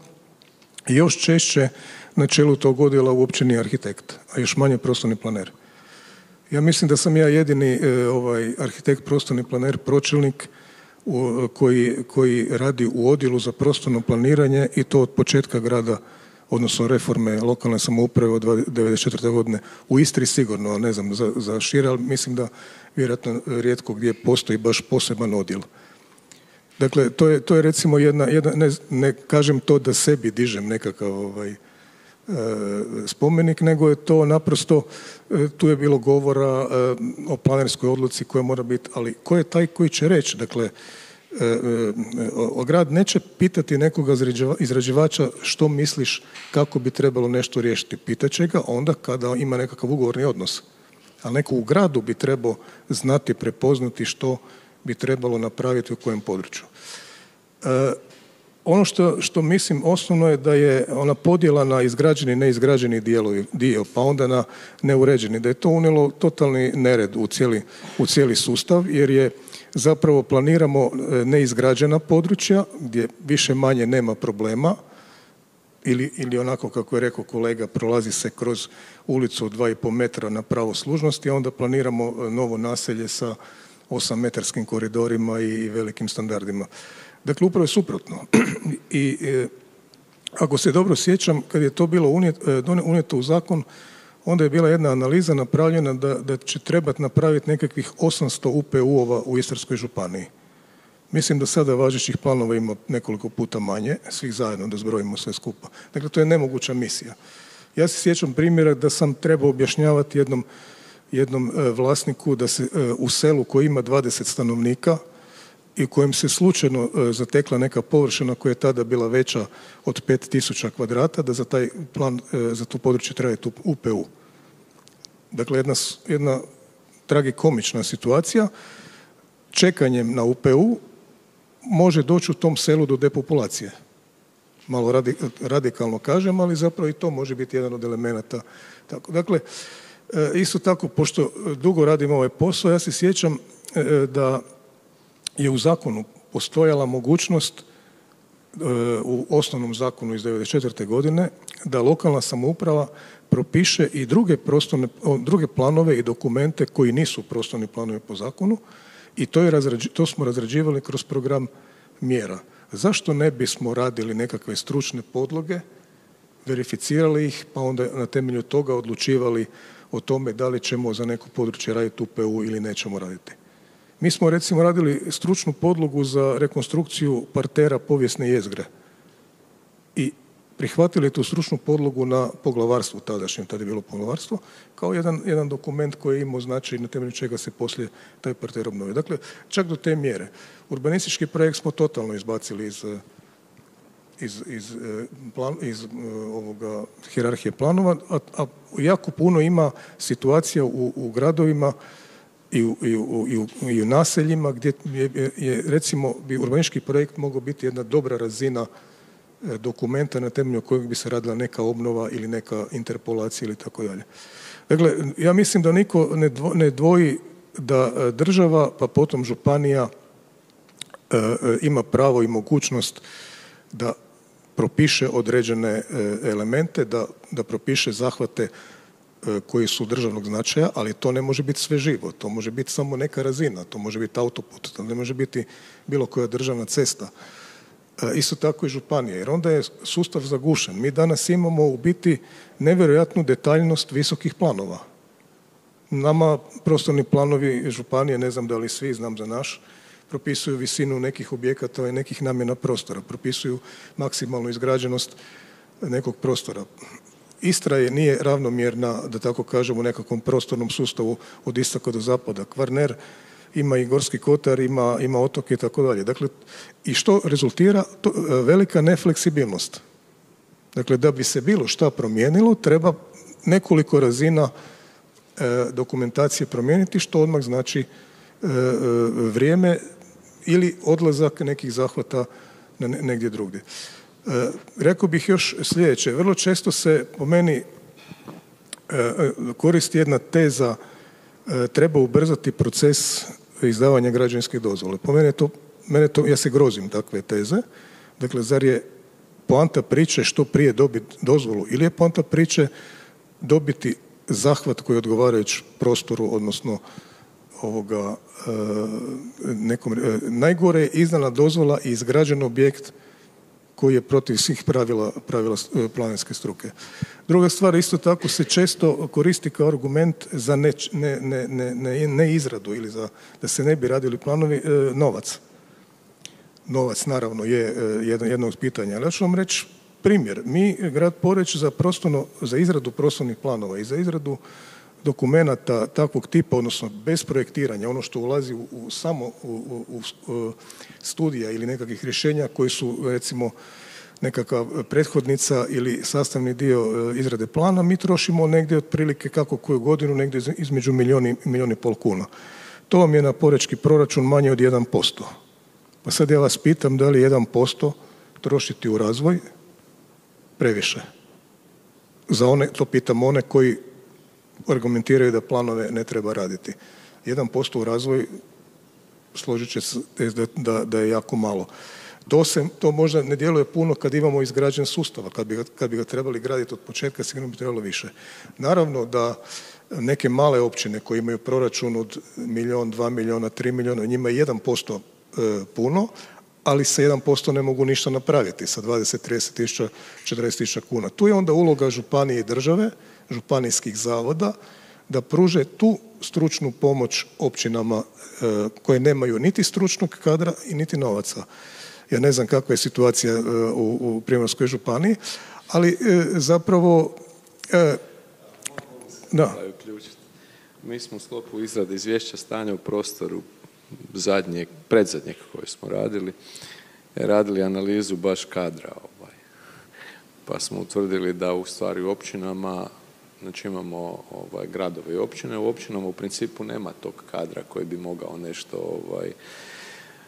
I još češće na čelu tog odjela uopće nije arhitekt, a još manje prostorni planer. Ja mislim da sam ja jedini e, ovaj, arhitekt, prostorni planer, pročelnik koji, koji radi u odjelu za prostorno planiranje i to od početka grada odnosno reforme lokalne samouprave od 1994. godine u Istri sigurno, ne znam za, za šire, ali mislim da vjerojatno rijetko gdje postoji baš poseban odjel. Dakle, to je, to je recimo jedna, jedna ne, ne, kažem to da sebi dižem nekakav ovaj, spomenik, nego je to naprosto, e, tu je bilo govora e, o planerskoj odluci koja mora biti, ali ko je taj koji će reći? Dakle, E, e, grad neće pitati nekoga izrađivača što misliš kako bi trebalo nešto riješiti. Pitaće ga onda kada ima nekakav ugovorni odnos. A neko u gradu bi trebao znati, prepoznati što bi trebalo napraviti u kojem području. Ono što, što mislim osnovno je da je ona podjela na izgrađeni i neizgrađeni dijelovi, dio, pa onda na neuređeni, da je to unijelo totalni nered u cijeli, u cijeli sustav, jer je zapravo planiramo e, neizgrađena područja gdje više manje nema problema ili, ili onako kako je rekao kolega prolazi se kroz ulicu od 2,5 metra na pravo služnosti, a onda planiramo e, novo naselje sa 8 metarskim koridorima i velikim standardima. Dakle, upravo je suprotno. I e, ako se dobro sjećam, kad je to bilo unijeto u zakon, onda je bila jedna analiza napravljena da, da će trebati napraviti nekakvih 800 UPU-ova u Istarskoj županiji. Mislim da sada važećih planova ima nekoliko puta manje, svih zajedno da zbrojimo sve skupa. Dakle, to je nemoguća misija. Ja se sjećam primjera da sam trebao objašnjavati jednom, jednom e, vlasniku da se e, u selu koji ima 20 stanovnika i kojem se slučajno e, zatekla neka površina koja je tada bila veća od 5000 kvadrata, da za taj plan, e, za to područje treba UPU. Dakle, jedna, jedna tragikomična situacija. Čekanjem na UPU može doći u tom selu do depopulacije. Malo radikalno kažem, ali zapravo i to može biti jedan od elemenata. Tako, dakle, e, isto tako, pošto dugo radim ovaj posao, ja se sjećam da je u zakonu postojala mogućnost e, u osnovnom zakonu iz 1994. godine da lokalna samouprava propiše i druge, prostorne, druge planove i dokumente koji nisu prostorni planovi po zakonu i to, je to smo razrađivali kroz program mjera. Zašto ne bismo radili nekakve stručne podloge, verificirali ih, pa onda na temelju toga odlučivali o tome da li ćemo za neko područje raditi UPU ili nećemo raditi. Mi smo recimo radili stručnu podlogu za rekonstrukciju partera povijesne jezgre i prihvatili tu stručnu podlogu na poglavarstvu tadašnjem, tada je bilo poglavarstvo, kao jedan, jedan dokument koji je imao značaj na temelju čega se poslije taj parter obnovio. Dakle, čak do te mjere. Urbanistički projekt smo totalno izbacili iz, iz, iz, plan, iz ovoga hirarhije planova, a, a jako puno ima situacija u, u gradovima i u, i u, i u naseljima gdje je, je, recimo bi urbanistički projekt mogao biti jedna dobra razina e, dokumenta na temelju kojeg bi se radila neka obnova ili neka interpolacija ili tako dalje. Dakle, ja mislim da niko ne dvoji da e, država pa potom županija e, ima pravo i mogućnost da propiše određene elemente, da, da propiše zahvate koji su državnog značaja, ali to ne može biti sve živo, to može biti samo neka razina, to može biti autoput, to ne može biti bilo koja državna cesta. E, isto tako i županije, jer onda je sustav zagušen. Mi danas imamo u biti nevjerojatnu detaljnost visokih planova. Nama prostorni planovi županije, ne znam da li svi, znam za naš, propisuju visinu nekih objekata i nekih namjena prostora, propisuju maksimalnu izgrađenost nekog prostora. Istra je, nije ravnomjerna, da tako kažemo, u nekakvom prostornom sustavu od istoka do zapada. Kvarner ima i Gorski kotar, ima, ima otoke i tako dalje. Dakle, i što rezultira? To, e, velika nefleksibilnost. Dakle, da bi se bilo šta promijenilo, treba nekoliko razina e, dokumentacije promijeniti, što odmah znači e, vrijeme ili odlazak nekih zahvata na negdje drugdje. E, rekao bih još sljedeće. Vrlo često se po meni e, koristi jedna teza treba ubrzati proces izdavanja građevinske dozvole. Po mene to, mene to, ja se grozim takve teze. Dakle, zar je poanta priče što prije dobiti dozvolu ili je poanta priče dobiti zahvat koji odgovarajući prostoru, odnosno ovoga e, nekom, e, najgore je izdana dozvola i izgrađen objekt koji je protiv svih pravila, pravila e, planinske struke. Druga stvar, isto tako se često koristi kao argument za ne, ne, ne, ne izradu ili za, da se ne bi radili planovi, novac. Novac naravno je jedno, jedno od pitanja, ali ja ću vam reći primjer. Mi, grad Poreć, za, prostorno, za izradu prostornih planova i za izradu dokumenata takvog tipa, odnosno bez projektiranja, ono što ulazi u, samo u, u, studija ili nekakvih rješenja koji su recimo nekakva prethodnica ili sastavni dio e, izrade plana, mi trošimo negdje otprilike kako koju godinu, negdje između milijun i, milijun i pol kuna. To vam je na porečki proračun manje od 1%. Pa sad ja vas pitam da li 1% trošiti u razvoj previše. Za one, to pitam one koji argumentiraju da planove ne treba raditi. 1% u razvoj složit će se da, da, da je jako malo. To, se, to možda ne djeluje puno kad imamo izgrađen sustav, kad bi, kad bi ga trebali graditi od početka, sigurno bi trebalo više. Naravno da neke male općine koje imaju proračun od milijon, dva milijuna, tri milijuna, njima je 1% e, puno, ali sa 1% ne mogu ništa napraviti sa 20, 30 tisuća, 40 tisuća kuna. Tu je onda uloga županije i države županijskih zavoda da pruže tu stručnu pomoć općinama e, koje nemaju niti stručnog kadra i niti novaca. Ja ne znam kakva je situacija e, u, u Primorskoj županiji, ali e, zapravo da. Mi smo u sklopu izrade izvješća stanja u prostoru zadnjeg, predzadnjeg koje smo radili, radili analizu baš kadra. Ovaj. Pa smo utvrdili da u stvari u općinama Znači imamo ovaj, gradove i općine. U općinama u principu nema tog kadra koji bi mogao nešto ovaj,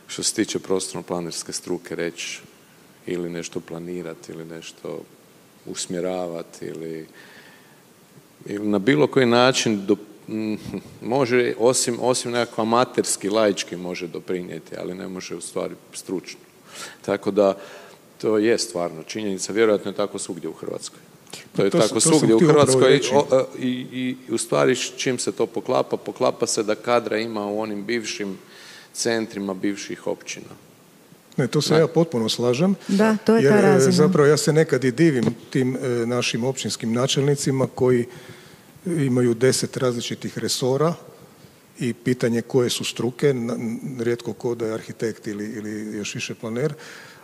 što se tiče prostorno-planerske struke reći ili nešto planirati ili nešto usmjeravati ili, ili na bilo koji način do, može, osim, osim nekako amaterski, laički može doprinijeti, ali ne može u stvari stručno. Tako da to je stvarno činjenica, vjerojatno je tako svugdje u Hrvatskoj. To je tako svugdje u Hrvatskoj i, i, u stvari čim se to poklapa, poklapa se da kadra ima u onim bivšim centrima bivših općina. Ne, to se ja potpuno slažem. Da, to je jer, ta e, razina. Zapravo ja se nekad i divim tim e, našim općinskim načelnicima koji imaju deset različitih resora i pitanje koje su struke, rijetko ko da je arhitekt ili, ili još više planer,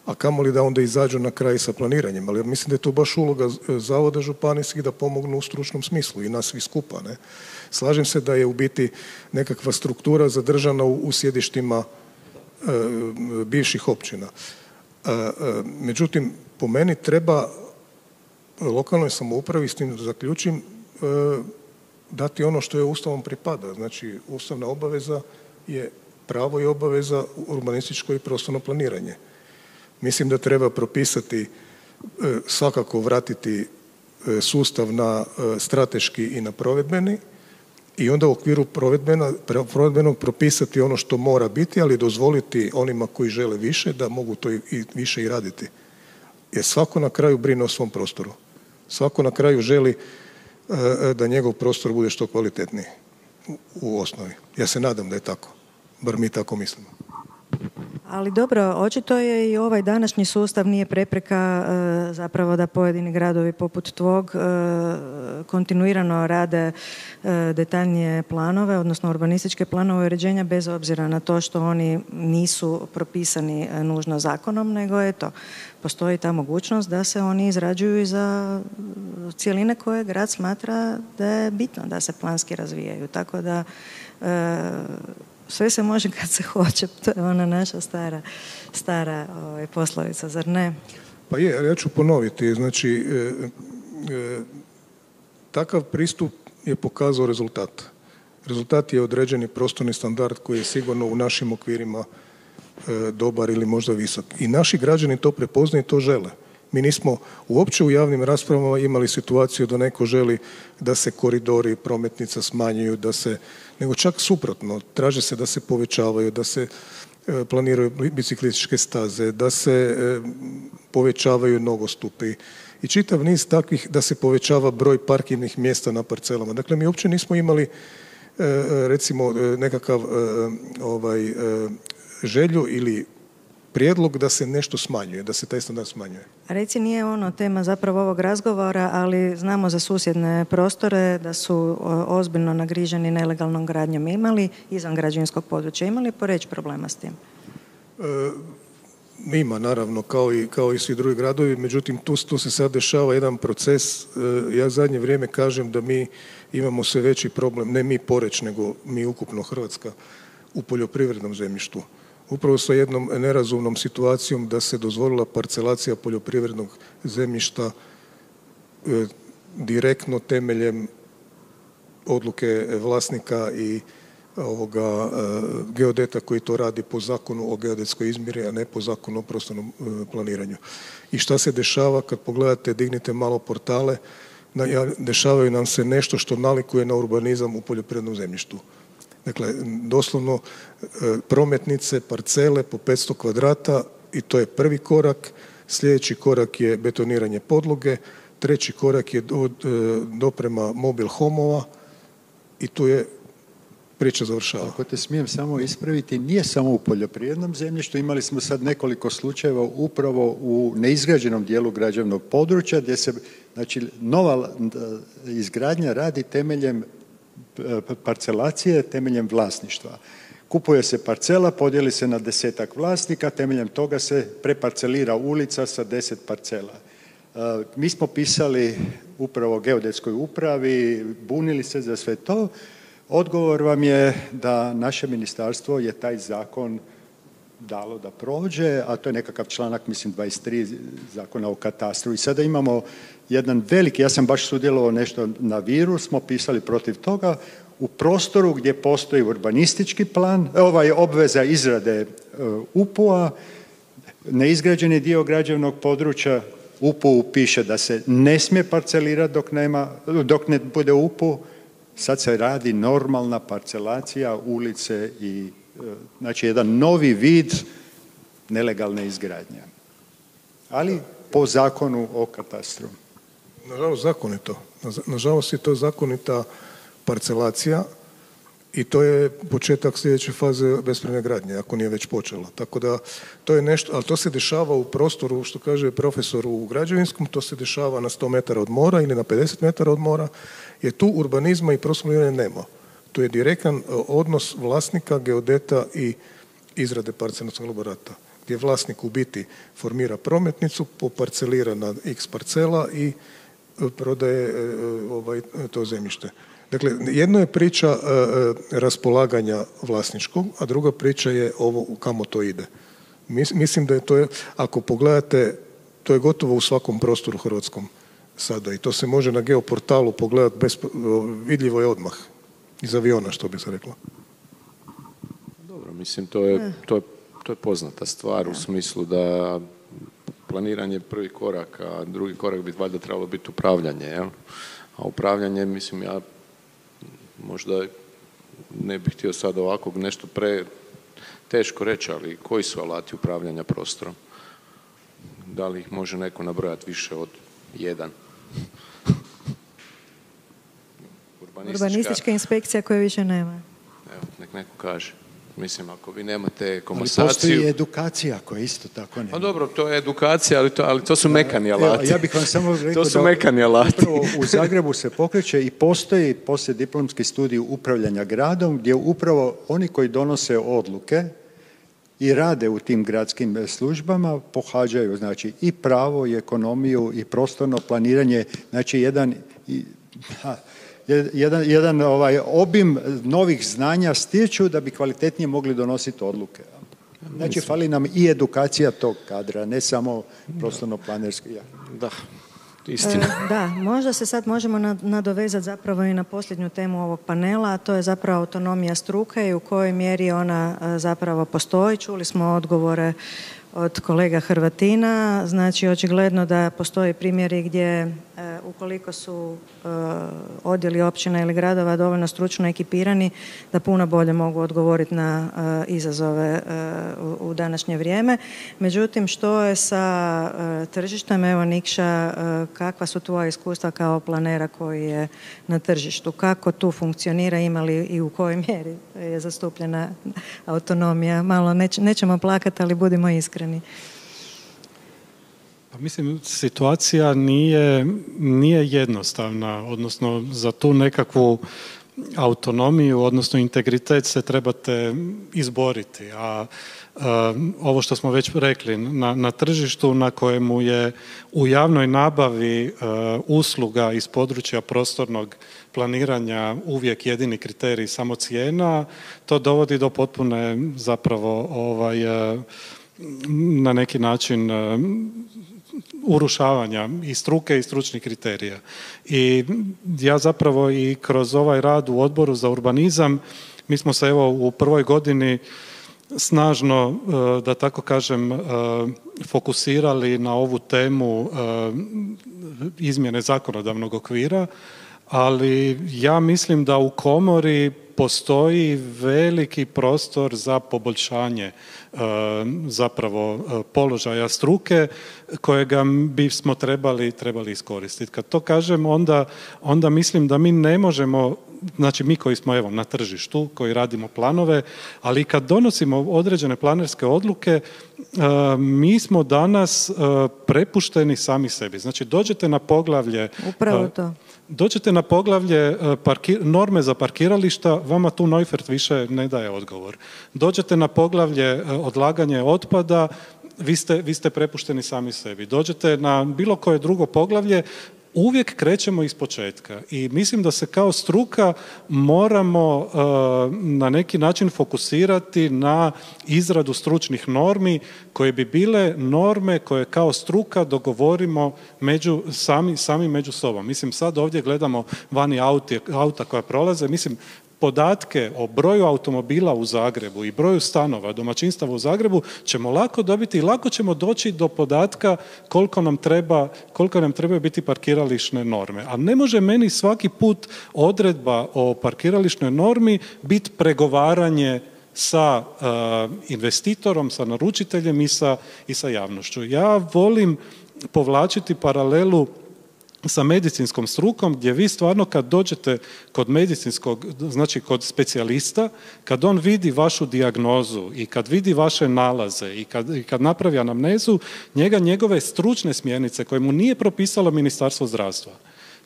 a kamoli da onda izađu na kraj sa planiranjem. Ali mislim da je to baš uloga zavoda županijskih da pomognu u stručnom smislu i nas svi skupa. Ne? Slažem se da je u biti nekakva struktura zadržana u, sjedištima e, bivših općina. E, e, međutim, po meni treba lokalnoj samoupravi, s tim zaključim, dati ono što je Ustavom pripada. Znači, ustavna obaveza je pravo i obaveza urbanističko i prostorno planiranje. Mislim da treba propisati, e, svakako vratiti e, sustav na e, strateški i na provedbeni i onda u okviru provedbenog propisati ono što mora biti, ali dozvoliti onima koji žele više da mogu to i više i raditi. Jer svako na kraju brine o svom prostoru. Svako na kraju želi da njegov prostor bude što kvalitetniji u osnovi. Ja se nadam da je tako. Bar mi tako mislimo. Ali dobro, očito je i ovaj današnji sustav nije prepreka e, zapravo da pojedini gradovi poput tvog e, kontinuirano rade e, detaljnije planove, odnosno urbanističke planove uređenja bez obzira na to što oni nisu propisani nužno zakonom, nego eto, postoji ta mogućnost da se oni izrađuju i za cijeline koje grad smatra da je bitno da se planski razvijaju. Tako da sve se može kad se hoće, to je ona naša stara, stara ovaj, poslovica, zar ne? Pa je, ja ću ponoviti, znači e, e, takav pristup je pokazao rezultat. Rezultat je određeni prostorni standard koji je sigurno u našim okvirima e, dobar ili možda visok. I naši građani to prepoznaju i to žele. Mi nismo uopće u javnim raspravama imali situaciju da neko želi da se koridori prometnica smanjuju, da se, nego čak suprotno, traže se da se povećavaju, da se e, planiraju biciklističke staze, da se e, povećavaju nogostupi i čitav niz takvih da se povećava broj parkirnih mjesta na parcelama. Dakle, mi uopće nismo imali recimo nekakav ovaj, želju ili prijedlog da se nešto smanjuje, da se taj standard smanjuje. Reci, nije ono tema zapravo ovog razgovora, ali znamo za susjedne prostore da su ozbiljno nagriženi nelegalnom gradnjom imali, izvan građevinskog područja imali, poreći problema s tim? E, ima, naravno, kao i, kao i svi drugi gradovi, međutim, tu, tu se sad dešava jedan proces. E, ja zadnje vrijeme kažem da mi imamo sve veći problem, ne mi Poreć, nego mi ukupno Hrvatska, u poljoprivrednom zemljištu upravo sa jednom nerazumnom situacijom da se dozvolila parcelacija poljoprivrednog zemljišta e, direktno temeljem odluke vlasnika i ovoga e, geodeta koji to radi po zakonu o geodetskoj izmjeri, a ne po zakonu o prostornom e, planiranju. I šta se dešava kad pogledate, dignite malo portale, dešavaju nam se nešto što nalikuje na urbanizam u poljoprivrednom zemljištu. Dakle, doslovno prometnice, parcele po 500 kvadrata i to je prvi korak. Sljedeći korak je betoniranje podloge, treći korak je doprema mobil homova i tu je priča završava. Ako te smijem samo ispraviti, nije samo u poljoprivrednom zemljištu, imali smo sad nekoliko slučajeva upravo u neizgrađenom dijelu građevnog područja gdje se znači, nova izgradnja radi temeljem parcelacije temeljem vlasništva. Kupuje se parcela, podijeli se na desetak vlasnika, temeljem toga se preparcelira ulica sa deset parcela. E, mi smo pisali upravo geodetskoj upravi, bunili se za sve to. Odgovor vam je da naše ministarstvo je taj zakon dalo da prođe, a to je nekakav članak, mislim, 23 zakona o katastru. I sada imamo jedan veliki, ja sam baš sudjelovao nešto na Viru, smo pisali protiv toga, u prostoru gdje postoji urbanistički plan, ovaj obveza izrade e, UPU-a, neizgrađeni dio građevnog područja, UPU piše da se ne smije parcelirati dok, nema, dok ne bude UPU, sad se radi normalna parcelacija ulice i e, znači jedan novi vid nelegalne izgradnje. Ali po zakonu o katastru. Nažalost, zakonito. Nažalost je to zakonita parcelacija i to je početak sljedeće faze bespravne gradnje, ako nije već počela. Tako da to je nešto, ali to se dešava u prostoru, što kaže profesor u građevinskom, to se dešava na 100 metara od mora ili na 50 metara od mora, jer tu urbanizma i prostornog nema. Tu je direktan e, odnos vlasnika, geodeta i izrade parcelnog elaborata gdje vlasnik u biti formira prometnicu, poparcelira na x parcela i prodaje e, e, ovaj, to zemljište. Dakle, jedno je priča e, raspolaganja vlasničkog, a druga priča je ovo kamo to ide. Mislim da je to, ako pogledate, to je gotovo u svakom prostoru hrvatskom sada i to se može na geoportalu pogledati, bez, vidljivo je odmah iz aviona, što bi se reklo. Dobro, mislim, to je, to je, to je poznata stvar u smislu da planiranje prvi korak, a drugi korak bi valjda trebalo biti upravljanje. Jel? A upravljanje, mislim, ja možda ne bih htio sad ovakvog nešto pre teško reći, ali koji su alati upravljanja prostorom? Da li ih može neko nabrojati više od jedan? Urbanistička, Urbanistička inspekcija koje više nema. Evo, nek neko kaže. Mislim, ako vi nemate komasaciju... Ali postoji edukacija koja isto tako nema. Pa dobro, to je edukacija, ali to, ali to su mekani alati. ja bih vam samo rekao to su mekani alati. U Zagrebu se pokreće i postoji poslije diplomski studij upravljanja gradom gdje upravo oni koji donose odluke i rade u tim gradskim službama pohađaju znači i pravo i ekonomiju i prostorno planiranje, znači jedan jedan, jedan ovaj obim novih znanja stječu da bi kvalitetnije mogli donositi odluke. Znači, fali nam i edukacija tog kadra, ne samo prostorno planerski. Da, istina. E, da, možda se sad možemo nadovezati zapravo i na posljednju temu ovog panela, a to je zapravo autonomija struke i u kojoj mjeri ona e, zapravo postoji. Čuli smo odgovore od kolega Hrvatina. Znači, očigledno da postoje primjeri gdje ukoliko su e, odjeli općina ili gradova dovoljno stručno ekipirani, da puno bolje mogu odgovoriti na e, izazove u današnje vrijeme. Međutim, što je sa tržištem? Evo, Nikša, kakva su tvoja iskustva kao planera koji je na tržištu? Kako tu funkcionira? Ima li i u kojoj mjeri je zastupljena autonomija? Malo nećemo plakati, ali budimo iskreni mislim, situacija nije, nije jednostavna, odnosno za tu nekakvu autonomiju, odnosno integritet se trebate izboriti, a ovo što smo već rekli, na, na tržištu na kojemu je u javnoj nabavi usluga iz područja prostornog planiranja uvijek jedini kriterij samo cijena, to dovodi do potpune zapravo ovaj, na neki način urušavanja i struke i stručnih kriterija. I ja zapravo i kroz ovaj rad u odboru za urbanizam, mi smo se evo u prvoj godini snažno, e, da tako kažem, e, fokusirali na ovu temu izmjene zakonodavnog okvira, ali ja mislim da u komori postoji veliki prostor za poboljšanje e, zapravo e, položaja struke kojega bismo trebali, trebali iskoristiti. Kad to kažem, onda, onda mislim da mi ne možemo znači mi koji smo evo na tržištu, koji radimo planove, ali kad donosimo određene planerske odluke, e, mi smo danas prepušteni sami sebi. Znači dođete na poglavlje... Upravo to dođete na poglavlje e, norme za parkirališta, vama tu Neufert više ne daje odgovor. Dođete na poglavlje e, odlaganje otpada, vi ste, vi ste prepušteni sami sebi. Dođete na bilo koje drugo poglavlje, uvijek krećemo iz početka i mislim da se kao struka moramo e, na neki način fokusirati na izradu stručnih normi koje bi bile norme koje kao struka dogovorimo među, sami, sami među sobom. Mislim sad ovdje gledamo vani auta koja prolaze, mislim podatke o broju automobila u Zagrebu i broju stanova, domaćinstava u Zagrebu ćemo lako dobiti i lako ćemo doći do podatka koliko nam treba, koliko nam trebaju biti parkirališne norme. A ne može meni svaki put odredba o parkirališnoj normi biti pregovaranje sa uh, investitorom, sa naručiteljem i sa, i sa javnošću. Ja volim povlačiti paralelu sa medicinskom strukom gdje vi stvarno kad dođete kod medicinskog, znači kod specijalista, kad on vidi vašu dijagnozu i kad vidi vaše nalaze i kad, i kad napravi anamnezu, njega njegove stručne smjernice koje mu nije propisalo Ministarstvo zdravstva,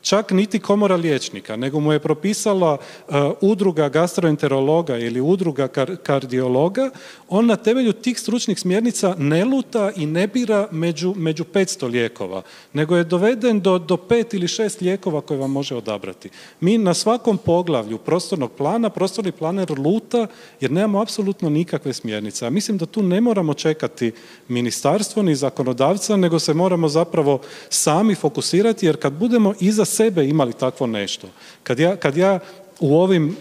čak niti komora liječnika, nego mu je propisala uh, udruga gastroenterologa ili udruga kardiologa, on na temelju tih stručnih smjernica ne luta i ne bira među, među 500 lijekova, nego je doveden do, do pet ili šest lijekova koje vam može odabrati. Mi na svakom poglavlju prostornog plana, prostorni planer luta jer nemamo apsolutno nikakve smjernice. A mislim da tu ne moramo čekati ministarstvo ni zakonodavca, nego se moramo zapravo sami fokusirati jer kad budemo iza sebe imali takvo nešto. Kad ja, kad ja u ovim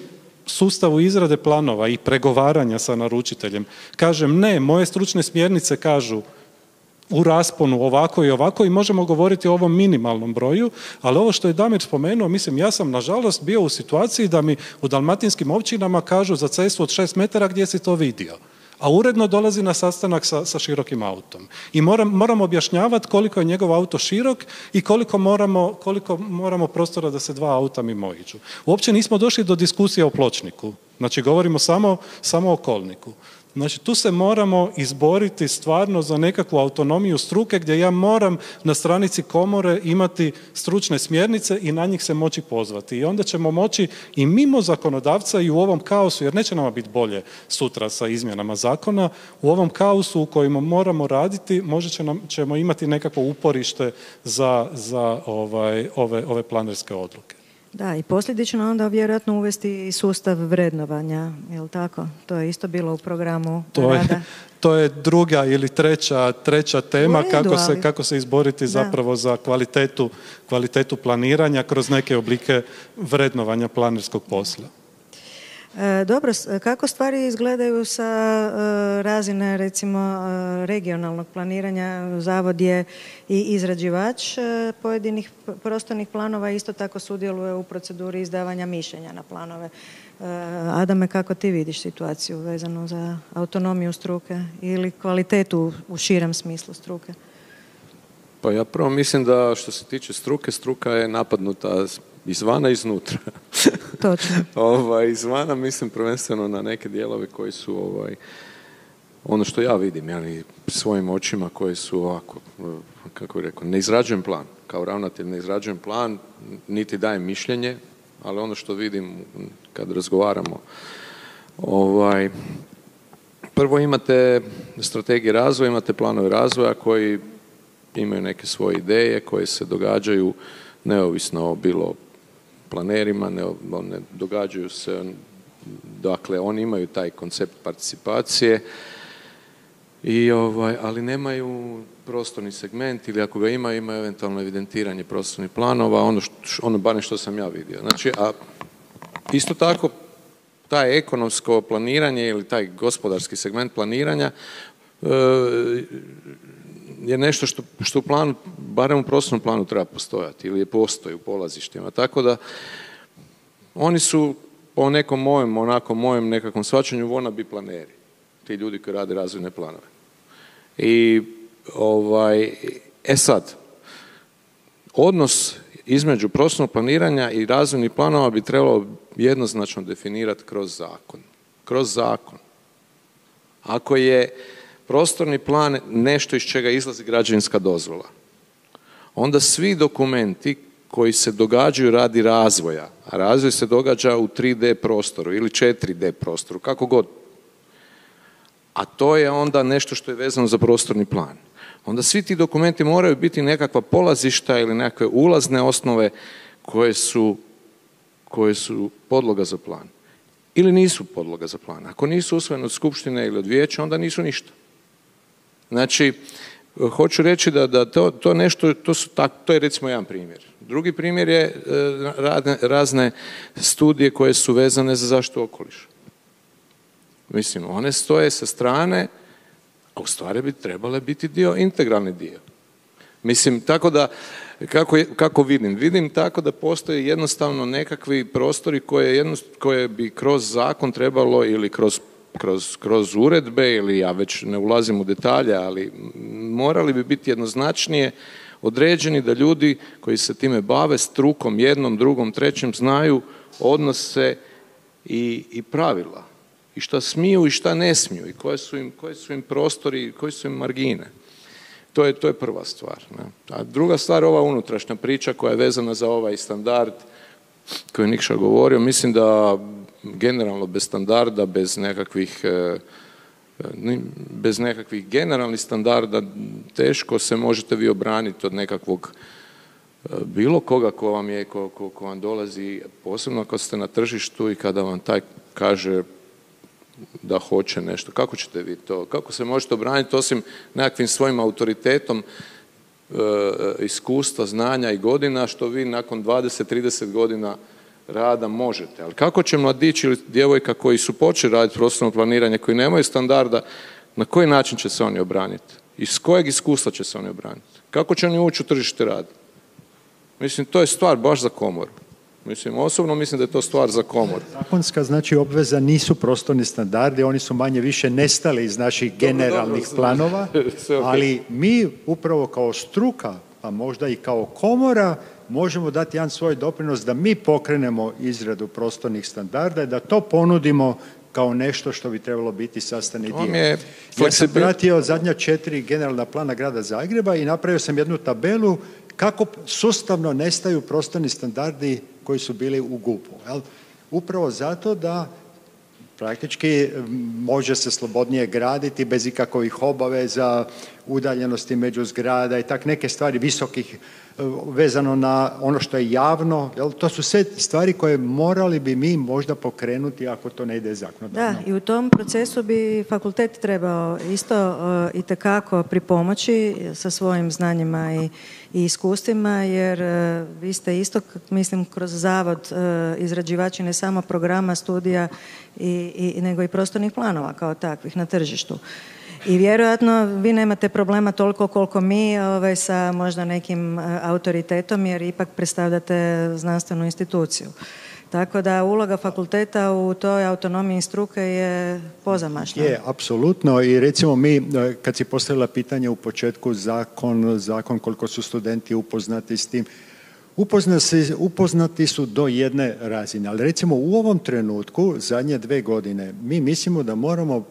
sustavu izrade planova i pregovaranja sa naručiteljem kažem ne, moje stručne smjernice kažu u rasponu ovako i ovako i možemo govoriti o ovom minimalnom broju, ali ovo što je Damir spomenuo, mislim, ja sam nažalost bio u situaciji da mi u dalmatinskim općinama kažu za cestu od 6 metara gdje si to vidio a uredno dolazi na sastanak sa, sa širokim autom. I moram, moram objašnjavati koliko je njegov auto širok i koliko moramo, koliko moramo prostora da se dva auta mimo iđu. Uopće nismo došli do diskusije o pločniku. Znači govorimo samo, samo o kolniku. Znači tu se moramo izboriti stvarno za nekakvu autonomiju struke gdje ja moram na stranici komore imati stručne smjernice i na njih se moći pozvati. I onda ćemo moći i mimo zakonodavca i u ovom kaosu, jer neće nama biti bolje sutra sa izmjenama zakona, u ovom kaosu u kojem moramo raditi možda će ćemo imati nekakvo uporište za, za ovaj, ove, ove planerske odluke. Da, i posljedično onda vjerojatno uvesti i sustav vrednovanja, je tako? To je isto bilo u programu to rada. Je, to je druga ili treća, treća tema kako, se, kako se izboriti zapravo za kvalitetu, kvalitetu planiranja kroz neke oblike vrednovanja planerskog posla. E, dobro, kako stvari izgledaju sa e, razine recimo e, regionalnog planiranja? Zavod je i izrađivač pojedinih prostornih planova, isto tako sudjeluje u proceduri izdavanja mišljenja na planove. Adame, kako ti vidiš situaciju vezanu za autonomiju struke ili kvalitetu u širem smislu struke? Pa ja prvo mislim da što se tiče struke, struka je napadnuta izvana i iznutra. Točno. ovaj, izvana mislim prvenstveno na neke dijelove koji su ovaj, ono što ja vidim, jeli, svojim očima koji su ovako, kako bih rekao, ne izrađujem plan. Kao ravnatelj ne izrađujem plan, niti dajem mišljenje, ali ono što vidim kad razgovaramo, ovaj, prvo imate strategije razvoja, imate planove razvoja koji imaju neke svoje ideje koje se događaju neovisno o bilo planerima, ne, ne događaju se, dakle oni imaju taj koncept participacije, i ovaj, ali nemaju prostorni segment ili ako ga ima, ima eventualno evidentiranje prostornih planova, ono, što, ono barem što sam ja vidio. Znači, a isto tako taj ekonomsko planiranje ili taj gospodarski segment planiranja e, je nešto što, što u planu, barem u prostornom planu treba postojati ili je postoji u polazištima. Tako da oni su po nekom mojem, onako mojem nekakvom svačanju bi planeri. Ti ljudi koji rade razvojne planove. I ovaj, e sad, odnos između prostornog planiranja i razvojnih planova bi trebalo jednoznačno definirati kroz zakon. Kroz zakon. Ako je prostorni plan nešto iz čega izlazi građevinska dozvola. Onda svi dokumenti koji se događaju radi razvoja, a razvoj se događa u 3D prostoru ili 4D prostoru, kako god. A to je onda nešto što je vezano za prostorni plan. Onda svi ti dokumenti moraju biti nekakva polazišta ili nekakve ulazne osnove koje su, koje su podloga za plan. Ili nisu podloga za plan. Ako nisu usvojene od skupštine ili od vijeća, onda nisu ništa. Znači, hoću reći da, da to, to nešto, to, su tak, to je recimo jedan primjer. Drugi primjer je e, razne, razne studije koje su vezane za zaštitu okoliša. Mislim, one stoje sa strane, a u stvari bi trebale biti dio, integralni dio. Mislim, tako da, kako, kako vidim? Vidim tako da postoje jednostavno nekakvi prostori koje, koje bi kroz zakon trebalo ili kroz kroz, kroz uredbe ili ja već ne ulazim u detalje, ali morali bi biti jednoznačnije određeni da ljudi koji se time bave strukom jednom, drugom, trećem znaju odnose i, i pravila i šta smiju i šta ne smiju i koje su im, koje su im prostori i koje su im margine. To je, to je prva stvar. Ne? A druga stvar, ova unutrašnja priča koja je vezana za ovaj standard koji je Nikša govorio, mislim da generalno bez standarda, bez nekakvih e, e, bez nekakvih generalnih standarda teško se možete vi obraniti od nekakvog e, bilo koga ko vam je, ko, ko, ko vam dolazi, posebno ako ste na tržištu i kada vam taj kaže da hoće nešto. Kako ćete vi to? Kako se možete obraniti osim nekakvim svojim autoritetom iskustva, znanja i godina što vi nakon 20-30 godina rada možete. Ali kako će mladić ili djevojka koji su počeli raditi prostorno planiranje, koji nemaju standarda, na koji način će se oni obraniti? Iz kojeg iskustva će se oni obraniti? Kako će oni ući u tržište rada? Mislim, to je stvar baš za komoru. Mislim, osobno mislim da je to stvar za komoru. Zakonska znači obveza nisu prostorni standardi, oni su manje više nestali iz naših generalnih planova, ali mi upravo kao struka, pa možda i kao komora, možemo dati jedan svoj doprinos da mi pokrenemo izradu prostornih standarda i da to ponudimo kao nešto što bi trebalo biti sastavni dio. Ja sam pratio zadnja četiri generalna plana grada Zagreba i napravio sam jednu tabelu kako sustavno nestaju prostorni standardi koji su bili u GUP-u. Upravo zato da praktički može se slobodnije graditi bez ikakvih obaveza, udaljenosti među zgrada i tak neke stvari visokih vezano na ono što je javno, jel? to su sve stvari koje morali bi mi možda pokrenuti ako to ne ide zakonodavno. Da, i u tom procesu bi fakultet trebao isto uh, i tekako pripomoći sa svojim znanjima i, i iskustvima, jer uh, vi ste isto, mislim, kroz zavod izrađivači ne samo programa, studija, i, i, nego i prostornih planova kao takvih na tržištu. I vjerojatno vi nemate problema toliko koliko mi ovaj, sa možda nekim e, autoritetom jer ipak predstavljate znanstvenu instituciju. Tako da uloga fakulteta u toj autonomiji struke je pozamašna. Je, apsolutno. I recimo mi, e, kad si postavila pitanje u početku zakon, zakon koliko su studenti upoznati s tim, Upoznati, upoznati su do jedne razine, ali recimo u ovom trenutku, zadnje dve godine, mi mislimo da moramo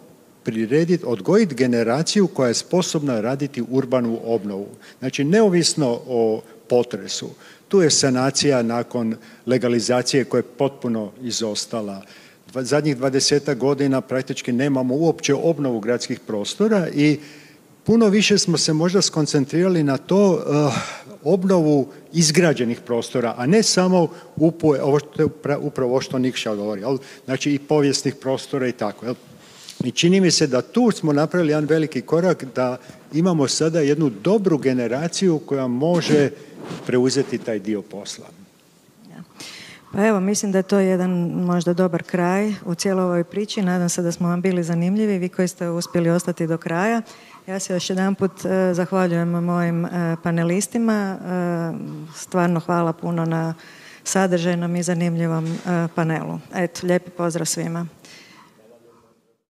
prirediti, odgojiti generaciju koja je sposobna raditi urbanu obnovu. Znači, neovisno o potresu. Tu je sanacija nakon legalizacije koja je potpuno izostala. Zadnjih dvadeseta godina praktički nemamo uopće obnovu gradskih prostora i puno više smo se možda skoncentrirali na to uh, obnovu izgrađenih prostora, a ne samo upo, ovo što upravo ovo što Nikša govori, znači i povijesnih prostora i tako. Jel? I čini mi se da tu smo napravili jedan veliki korak da imamo sada jednu dobru generaciju koja može preuzeti taj dio posla. Pa evo, mislim da je to jedan možda dobar kraj u cijeloj ovoj priči. Nadam se da smo vam bili zanimljivi, vi koji ste uspjeli ostati do kraja. Ja se još jedan put e, zahvaljujem mojim e, panelistima. E, stvarno hvala puno na sadržajnom i zanimljivom panelu. Eto, lijepi pozdrav svima.